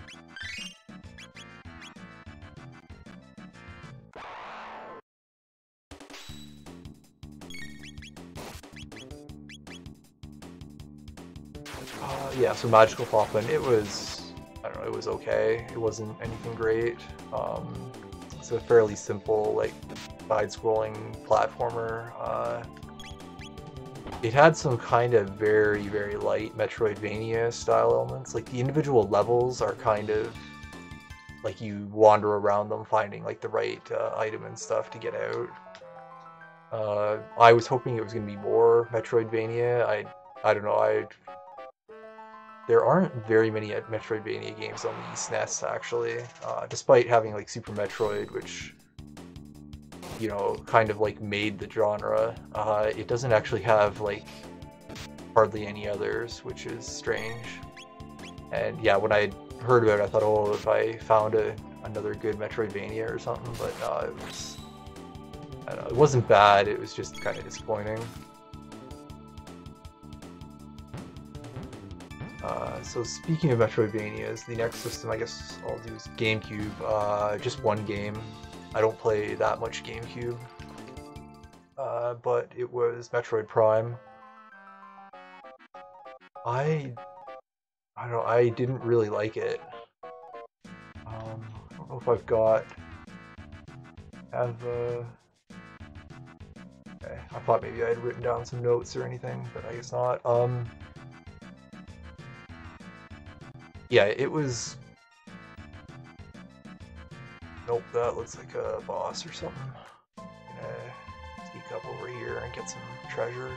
Uh, yeah, so Magical Pop'n, it was, I don't know, it was okay. It wasn't anything great. Um, it's a fairly simple, like, side-scrolling platformer. Uh, it had some kind of very, very light Metroidvania style elements. Like the individual levels are kind of like you wander around them finding like the right uh, item and stuff to get out. Uh, I was hoping it was going to be more Metroidvania. I, I don't know. I there aren't very many Metroidvania games on the SNES actually, uh, despite having like Super Metroid, which you know, kind of like made the genre. Uh, it doesn't actually have like hardly any others, which is strange. And yeah, when I heard about it, I thought, oh, if I found a, another good Metroidvania or something, but no, it was, know, it wasn't bad, it was just kind of disappointing. Uh, so speaking of Metroidvanias, the next system I guess I'll do is GameCube. Uh, just one game, I don't play that much GameCube, uh, but it was Metroid Prime. I, I don't know, I didn't really like it. Um, I don't know if I've got have uh okay i thought maybe i had written down some notes or anything but i guess not um yeah it was nope that looks like a boss or something gonna sneak up over here and get some treasure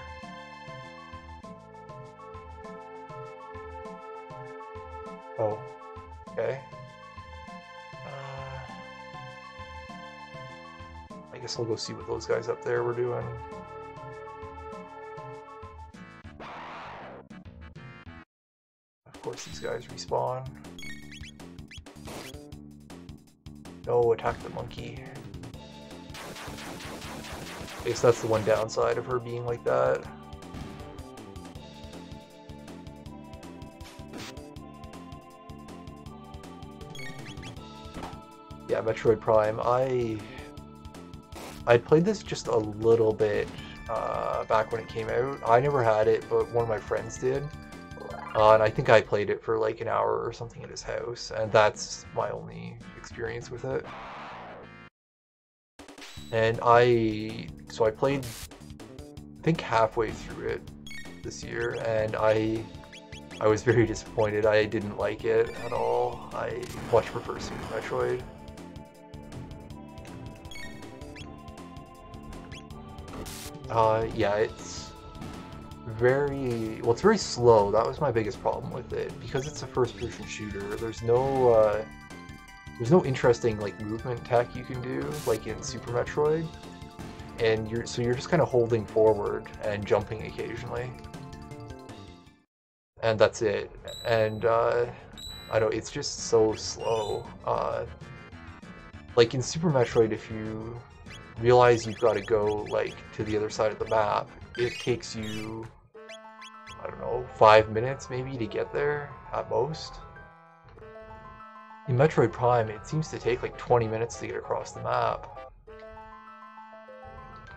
oh okay uh, I guess I'll go see what those guys up there were doing. Of course these guys respawn. No, attack the monkey. I guess that's the one downside of her being like that. Yeah, Metroid Prime. I I'd played this just a little bit uh, back when it came out. I never had it, but one of my friends did. Uh, and I think I played it for like an hour or something at his house, and that's my only experience with it. And I, so I played, I think halfway through it this year, and I, I was very disappointed. I didn't like it at all. I much prefer Super Metroid. Uh, yeah, it's very well. It's very slow. That was my biggest problem with it because it's a first-person shooter. There's no uh, there's no interesting like movement tech you can do like in Super Metroid, and you're so you're just kind of holding forward and jumping occasionally, and that's it. And uh, I don't. It's just so slow. Uh, like in Super Metroid, if you realize you've got to go like to the other side of the map, it takes you I don't know, five minutes maybe to get there at most. In Metroid Prime, it seems to take like 20 minutes to get across the map.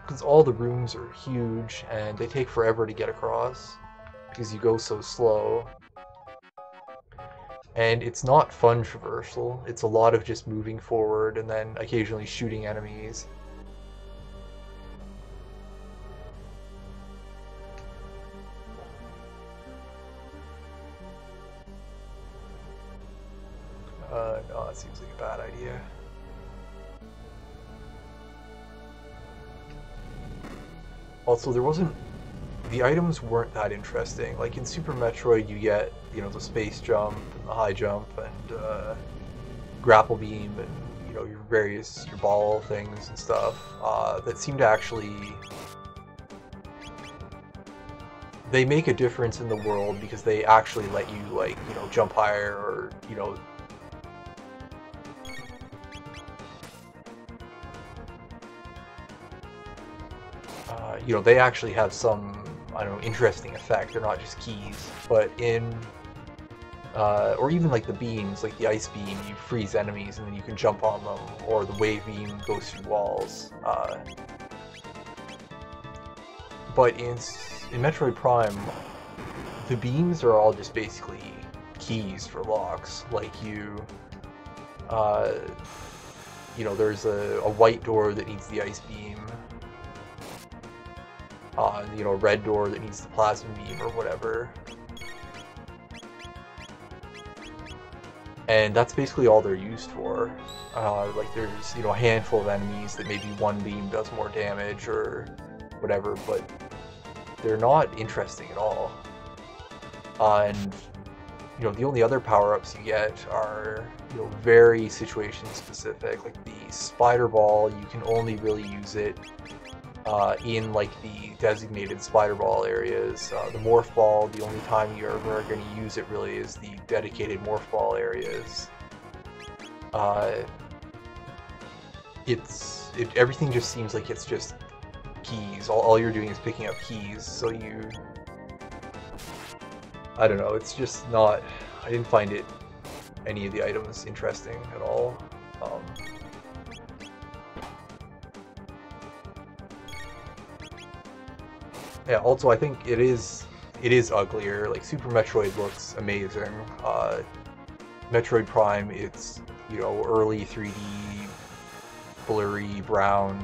Because all the rooms are huge and they take forever to get across because you go so slow. And it's not fun traversal, it's a lot of just moving forward and then occasionally shooting enemies. Also, there wasn't... The items weren't that interesting. Like in Super Metroid, you get, you know, the space jump, and the high jump, and uh, grapple beam, and, you know, your various, your ball things and stuff uh, that seem to actually they make a difference in the world because they actually let you like you know jump higher or you know you know, they actually have some, I don't know, interesting effect. They're not just keys. But in, uh, or even like the beams, like the ice beam, you freeze enemies and then you can jump on them, or the wave beam goes through walls. Uh, but in, in Metroid Prime, the beams are all just basically keys for locks. Like you, uh, you know, there's a, a white door that needs the ice beam, on, you know, red door that needs the plasma beam or whatever. And that's basically all they're used for. Uh, like there's, you know, a handful of enemies that maybe one beam does more damage or whatever, but they're not interesting at all. Uh, and, you know, the only other power-ups you get are, you know, very situation specific. Like the spider ball, you can only really use it uh, in like the designated spider ball areas. Uh, the morph ball, the only time you're ever going to use it really is the dedicated morph ball areas. Uh, it's it, everything just seems like it's just keys. All, all you're doing is picking up keys, so you. I don't know. It's just not. I didn't find it any of the items interesting at all. Yeah, also I think it is it is uglier. Like Super Metroid looks amazing. Uh, Metroid Prime, it's you know early 3D blurry brown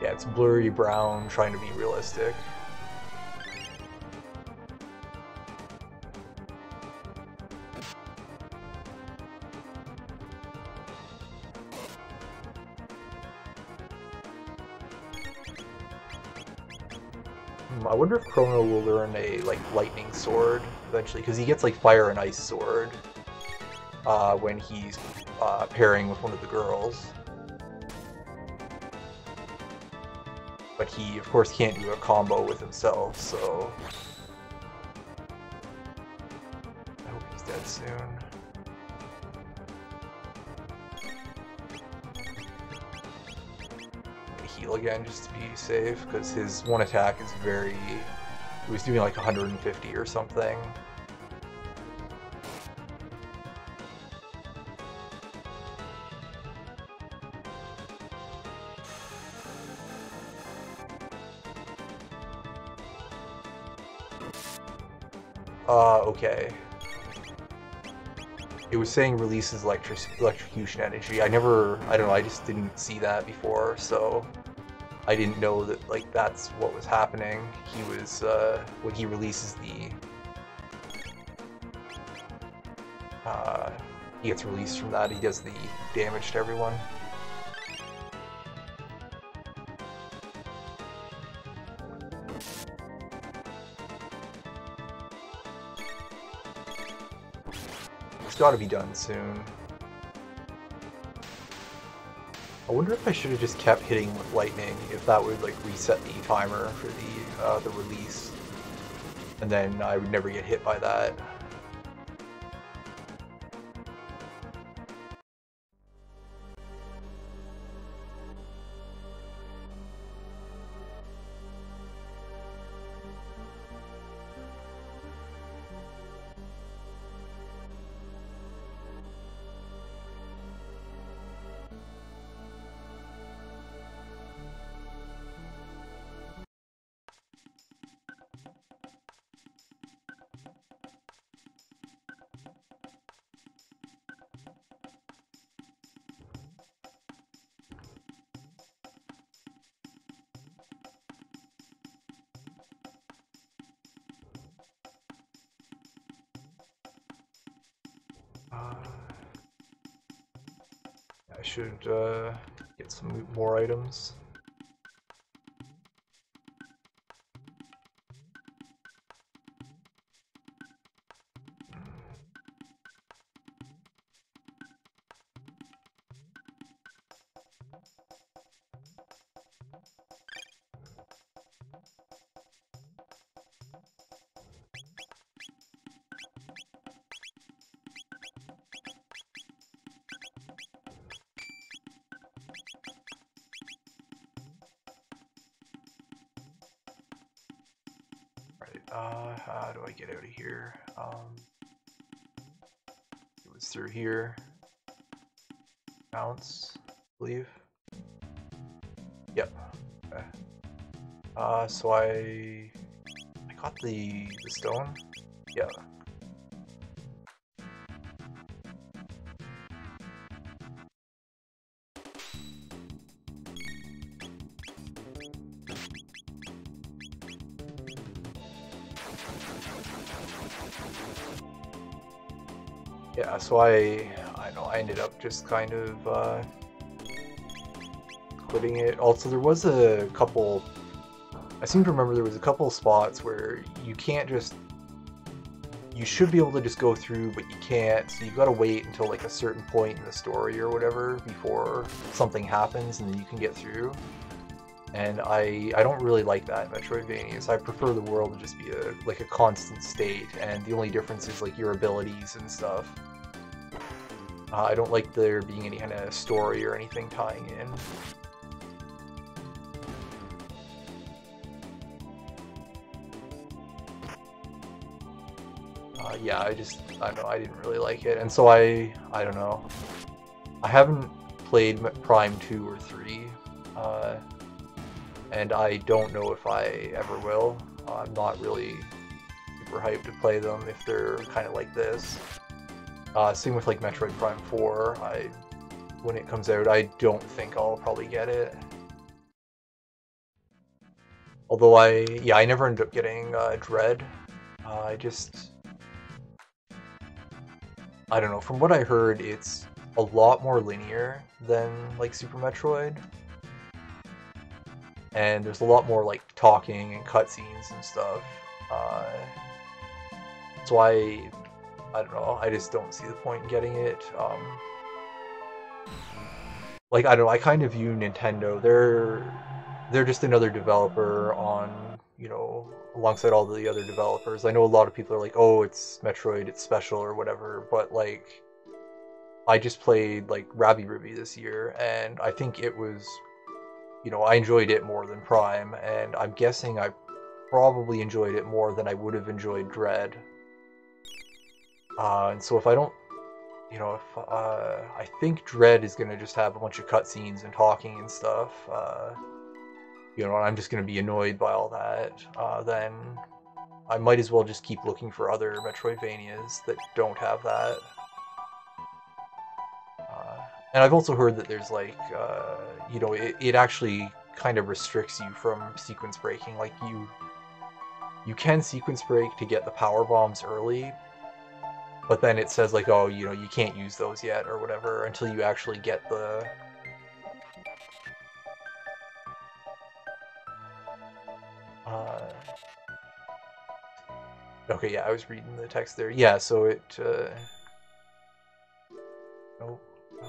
Yeah, it's blurry brown trying to be realistic. Sword eventually, because he gets like fire and ice sword uh, when he's uh, pairing with one of the girls. But he, of course, can't do a combo with himself, so... I hope he's dead soon. heal again just to be safe, because his one attack is very... He was doing like 150 or something. Uh, okay. It was saying releases electric electrocution energy. I never, I don't know, I just didn't see that before, so I didn't know that, like, that's what was happening. He was, uh, when he releases the, uh, he gets released from that, he does the damage to everyone. It's gotta be done soon. I wonder if I should have just kept hitting with lightning, if that would like reset the timer for the uh, the release, and then I would never get hit by that. I should uh, get some more items. Here? Um, it was through here. Bounce, I believe. Yep. Okay. Uh, so I I got the the stone. Yeah. So I, I know I ended up just kind of uh, quitting it. Also, there was a couple. I seem to remember there was a couple of spots where you can't just. You should be able to just go through, but you can't. So you got to wait until like a certain point in the story or whatever before something happens, and then you can get through. And I I don't really like that in Metroidvanias. I prefer the world to just be a like a constant state, and the only difference is like your abilities and stuff. Uh, I don't like there being any kind of story or anything tying in. Uh, yeah, I just, I don't know, I didn't really like it. And so I, I don't know. I haven't played Prime 2 or 3, uh, and I don't know if I ever will. I'm not really super hyped to play them if they're kind of like this. Uh, same with like Metroid Prime 4. I, when it comes out, I don't think I'll probably get it. Although I, yeah, I never ended up getting uh, Dread. Uh, I just, I don't know. From what I heard, it's a lot more linear than like Super Metroid, and there's a lot more like talking and cutscenes and stuff. Uh, so I, I don't know. I just don't see the point in getting it. Um, like I don't know. I kind of view Nintendo. They're they're just another developer on you know alongside all the other developers. I know a lot of people are like, oh, it's Metroid, it's special or whatever, but like. I just played like Rabi-Ribi this year, and I think it was, you know, I enjoyed it more than Prime, and I'm guessing I probably enjoyed it more than I would have enjoyed Dread. Uh, and so if I don't, you know, if uh, I think Dread is gonna just have a bunch of cutscenes and talking and stuff, uh, you know, and I'm just gonna be annoyed by all that, uh, then I might as well just keep looking for other Metroidvanias that don't have that. Uh, and I've also heard that there's like, uh, you know, it, it actually kind of restricts you from sequence breaking. Like you, you can sequence break to get the power bombs early, but then it says like, oh, you know, you can't use those yet or whatever until you actually get the. Uh... Okay, yeah, I was reading the text there. Yeah, so it. Uh... Nope. Uh...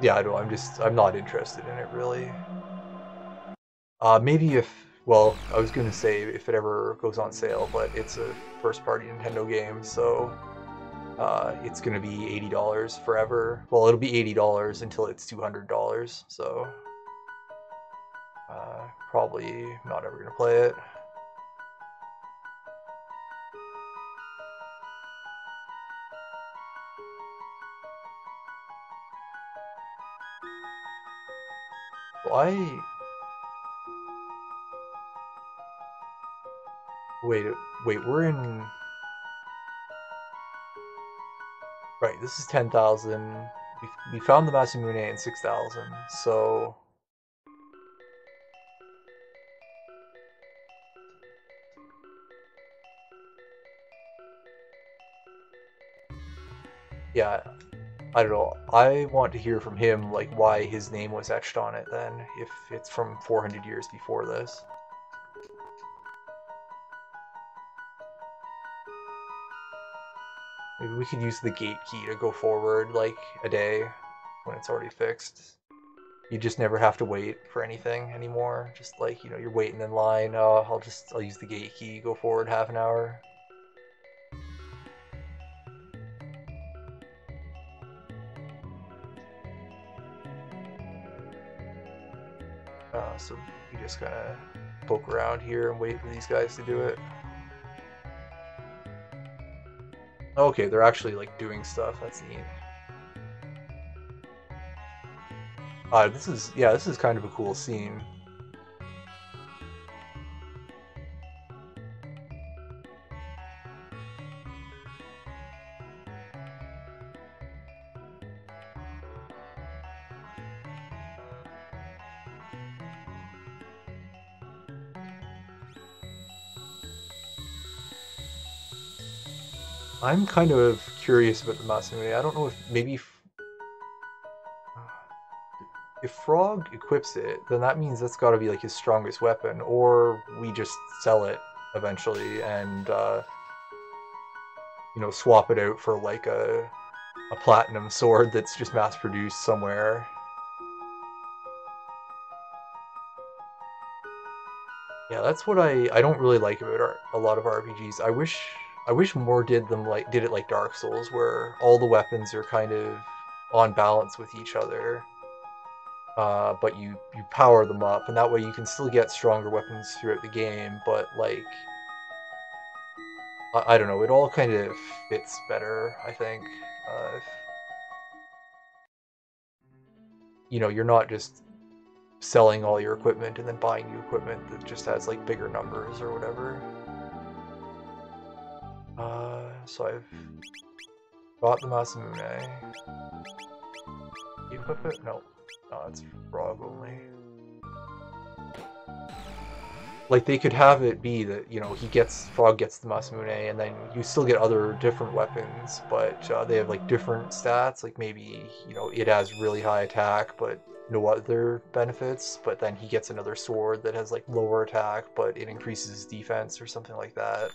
Yeah, I don't. I'm just. I'm not interested in it really. Uh, maybe if well, I was going to say if it ever goes on sale, but it's a first party Nintendo game, so uh, it's going to be $80 forever. Well, it'll be $80 until it's $200, so uh, probably not ever going to play it. Why? Wait, wait, we're in... Right, this is 10,000. We, found the Masamune in 6,000, so... Yeah, I don't know. I want to hear from him, like, why his name was etched on it then, if it's from 400 years before this. Maybe we could use the gate key to go forward like a day when it's already fixed. You just never have to wait for anything anymore. Just like, you know, you're waiting in line. Oh, I'll just, I'll use the gate key, go forward half an hour. Uh, so you just of poke around here and wait for these guys to do it. Okay, they're actually like doing stuff. That's neat. Uh, this is yeah, this is kind of a cool scene. I'm kind of curious about the Masamune. I don't know if maybe if Frog equips it, then that means that's got to be like his strongest weapon, or we just sell it eventually and uh, you know swap it out for like a a platinum sword that's just mass produced somewhere. Yeah, that's what I I don't really like about a lot of RPGs. I wish I wish more did them like did it like Dark Souls, where all the weapons are kind of on balance with each other. Uh, but you you power them up, and that way you can still get stronger weapons throughout the game. But like, I, I don't know, it all kind of fits better. I think. Uh, you know, you're not just selling all your equipment and then buying new equipment that just has like bigger numbers or whatever. Uh, so I've bought the Masamune. Equip it? No. No, it's frog only. Like they could have it be that you know he gets frog gets the Masamune, and then you still get other different weapons, but uh, they have like different stats. Like maybe you know it has really high attack, but no other benefits. But then he gets another sword that has like lower attack, but it increases defense or something like that.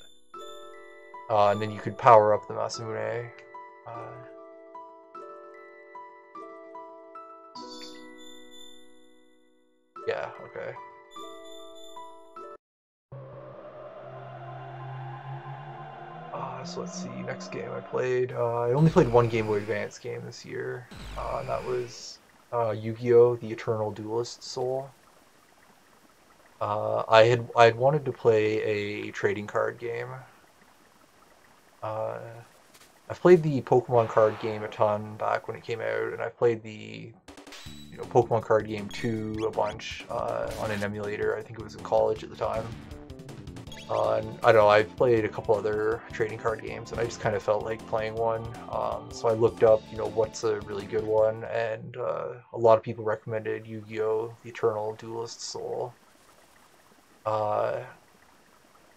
Uh, and then you could power up the Masamune. Uh, yeah, okay. Uh, so let's see, next game I played. Uh, I only played one Game Boy Advance game this year, uh, and that was uh, Yu-Gi-Oh! The Eternal Duelist Soul. I had I had wanted to play a trading card game. Uh, I've played the Pokemon card game a ton back when it came out, and I've played the you know Pokemon card game 2 a bunch uh, on an emulator. I think it was in college at the time. Uh, and I don't know, I've played a couple other trading card games and I just kind of felt like playing one. Um, so I looked up, you know, what's a really good one, and uh, a lot of people recommended Yu Gi Oh! The Eternal Duelist Soul. Uh,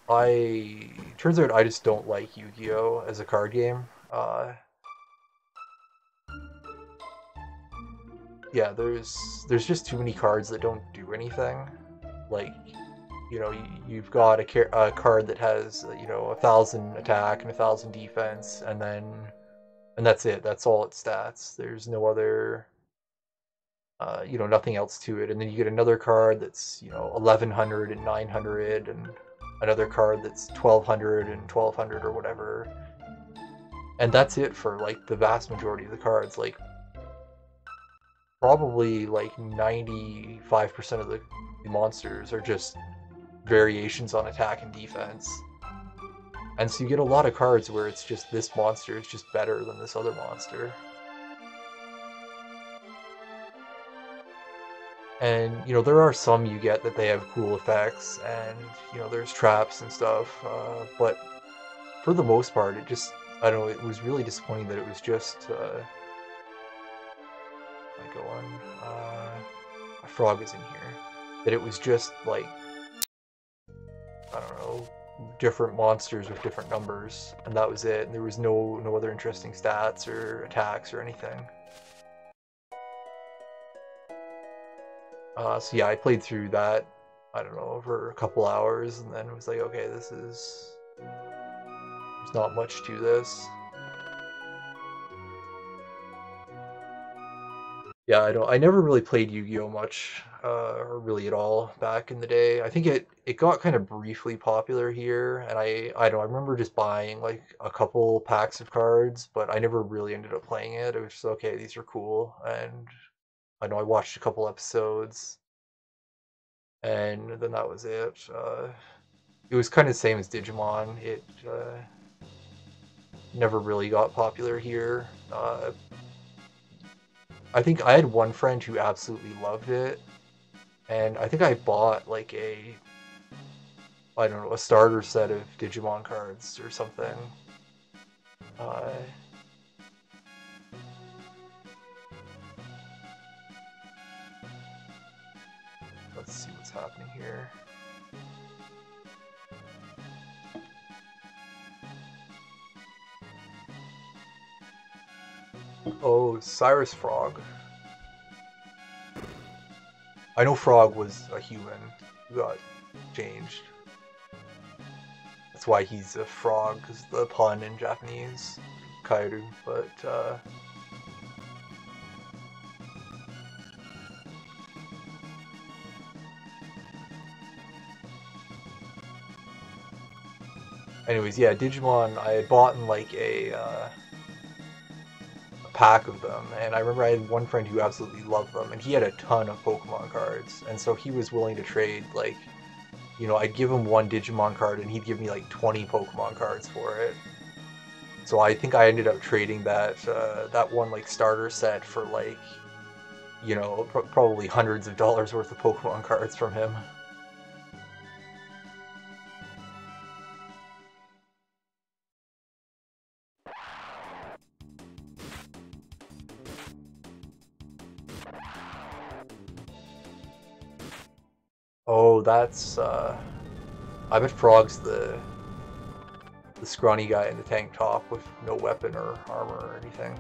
I. Turns out I just don't like Yu Gi Oh! as a card game. Uh, yeah, there's there's just too many cards that don't do anything. Like you know you've got a, a, card that has you know a thousand attack and a thousand defense and then and that's it that's all its stats there's no other uh, you know nothing else to it and then you get another card that's you know 1100 and 900 and another card that's 1200 and 1200 or whatever and that's it for like the vast majority of the cards like probably like 95% of the monsters are just variations on attack and defense. And so you get a lot of cards where it's just this monster is just better than this other monster. And, you know, there are some you get that they have cool effects, and, you know, there's traps and stuff, uh, but for the most part, it just, I don't know, it was really disappointing that it was just, uh, go on, uh, a frog is in here, that it was just, like, I don't know, different monsters with different numbers, and that was it. And there was no no other interesting stats or attacks or anything. Uh, so yeah, I played through that. I don't know over a couple hours, and then was like, okay, this is there's not much to this. Yeah, I don't. I never really played Yu-Gi-Oh much, uh, or really at all back in the day. I think it it got kind of briefly popular here, and I I don't. I remember just buying like a couple packs of cards, but I never really ended up playing it. It was just okay. These are cool, and I know I watched a couple episodes, and then that was it. Uh, it was kind of the same as Digimon. It uh, never really got popular here. Uh, I think I had one friend who absolutely loved it, and I think I bought like a I don't know a starter set of Digimon cards or something. Happening here. Oh, Cyrus Frog. I know Frog was a human who got changed. That's why he's a frog, because the pun in Japanese, Kairu, but, uh... Anyways, yeah, Digimon, I had bought in like a, uh, pack of them, and I remember I had one friend who absolutely loved them, and he had a ton of Pokemon cards, and so he was willing to trade, like, you know, I'd give him one Digimon card, and he'd give me like 20 Pokemon cards for it. So I think I ended up trading that uh, that one like starter set for like you know, pr probably hundreds of dollars worth of Pokemon cards from him. That's, uh... I bet Frog's the... the scrawny guy in the tank top with no weapon or armor or anything.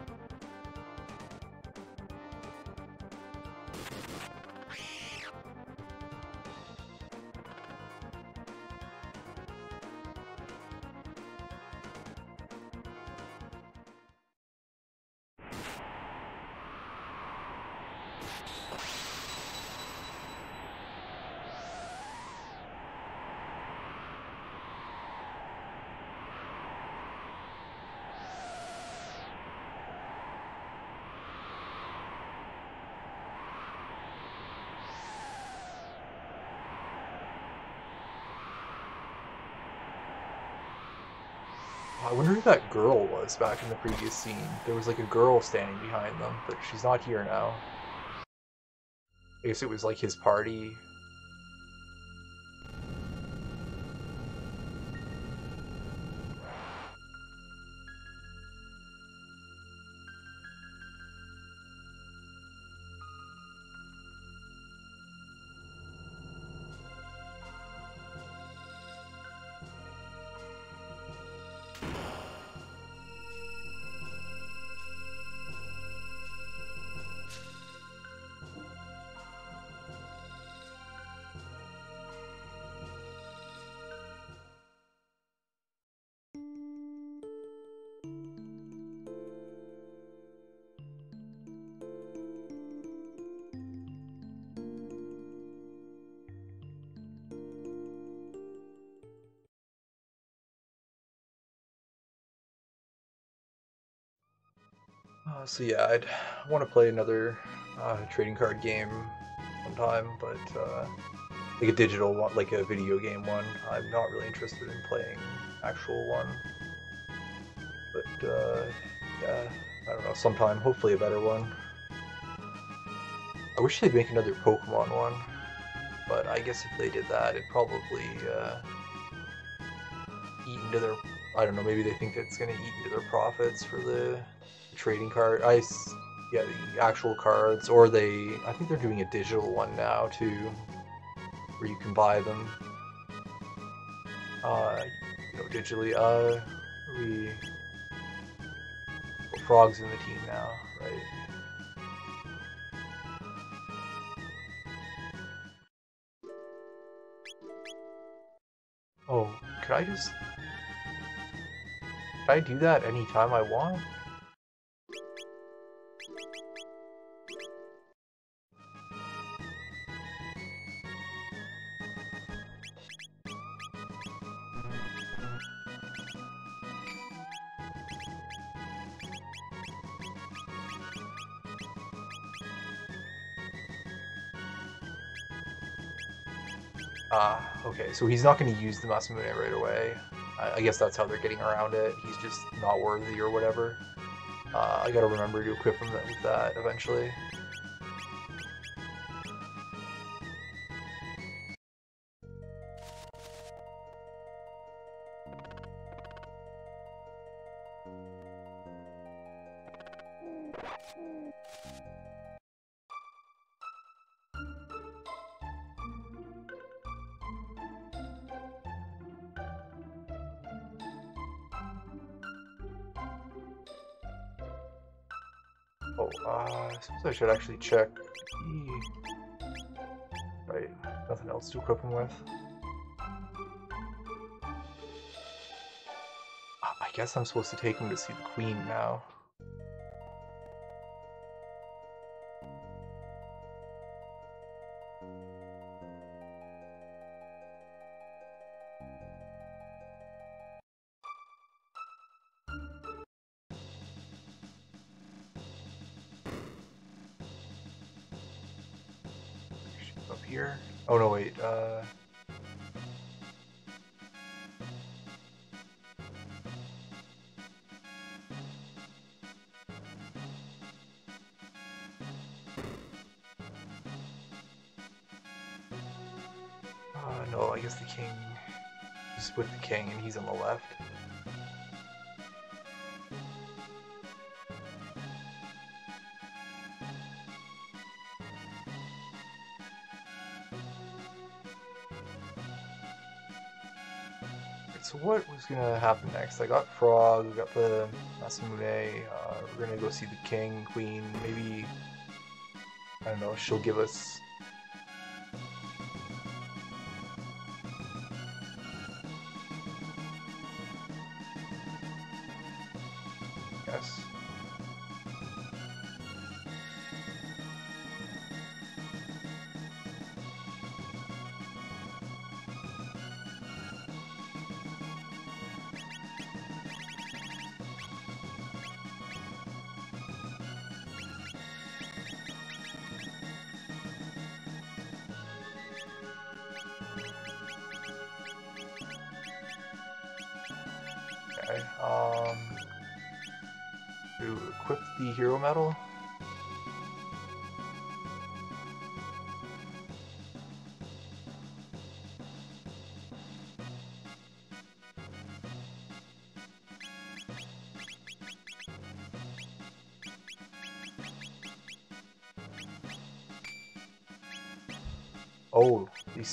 That girl was back in the previous scene. There was like a girl standing behind them, but she's not here now. I guess it was like his party Uh, so yeah, I'd want to play another uh, trading card game sometime, but uh, like a digital one, like a video game one. I'm not really interested in playing actual one. But uh, yeah, I don't know. Sometime, hopefully a better one. I wish they'd make another Pokemon one, but I guess if they did that, it'd probably uh, eat into their. I don't know. Maybe they think it's gonna eat into their profits for the trading card. I yeah, the actual cards, or they. I think they're doing a digital one now too, where you can buy them. Uh, you know, digitally. Uh, we. Well, Frog's in the team now, right? Oh, could I just... Can I do that anytime I want? So he's not going to use the Masamune right away. I, I, guess that's how they're getting around it. He's just not worthy or whatever. Uh, I gotta remember to equip him with that eventually. Oh, uh, I suppose I should actually check. Right, nothing else to equip him with. I guess I'm supposed to take him to see the queen now. King and he's on the left. so what was gonna happen next? I got Frog, we got the Masamune, uh, we're gonna go see the king, queen, maybe, I don't know, she'll give us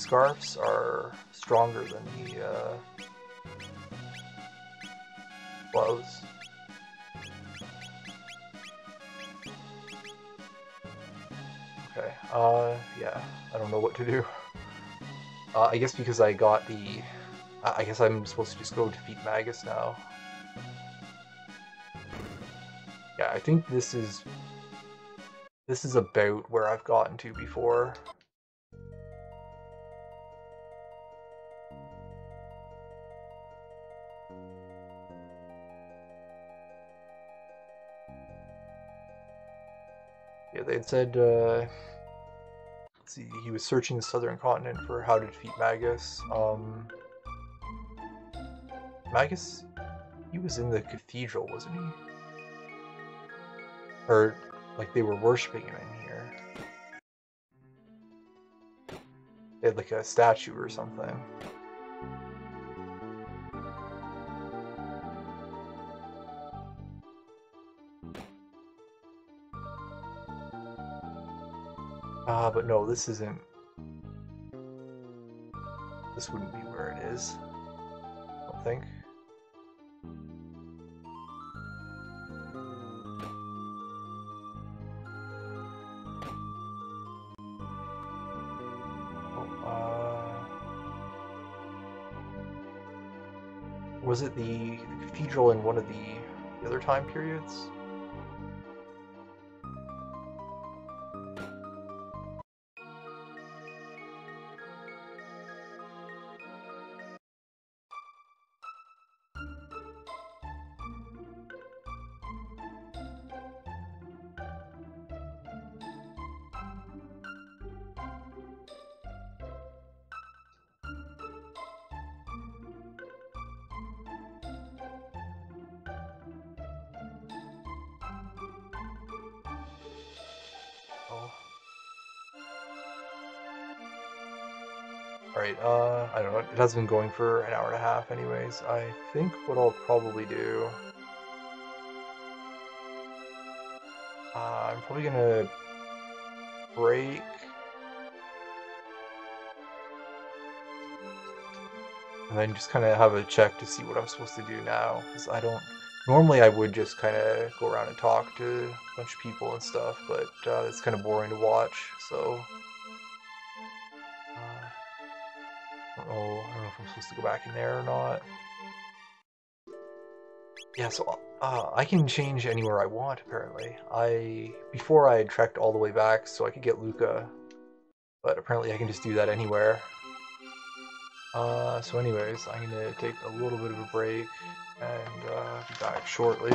scarves are stronger than the uh, gloves. Okay, uh, yeah, I don't know what to do. Uh, I guess because I got the... I guess I'm supposed to just go defeat Magus now. Yeah, I think this is... This is about where I've gotten to before. Had said, uh, see, he was searching the southern continent for how to defeat Magus. Um, Magus, he was in the cathedral, wasn't he? Or, like, they were worshipping him in here. They had, like, a statue or something. Ah, but no, this isn't... This wouldn't be where it is. I don't think. Oh, uh, was it the, the cathedral in one of the other time periods? It has been going for an hour and a half anyways. I think what I'll probably do... Uh, I'm probably gonna break... And then just kind of have a check to see what I'm supposed to do now, because I don't... Normally I would just kind of go around and talk to a bunch of people and stuff, but uh, it's kind of boring to watch, so... go back in there or not. Yeah, so uh, I can change anywhere I want, apparently. I Before I had trekked all the way back so I could get Lucca, but apparently I can just do that anywhere. Uh, so anyways, I'm going to take a little bit of a break and uh, be back shortly.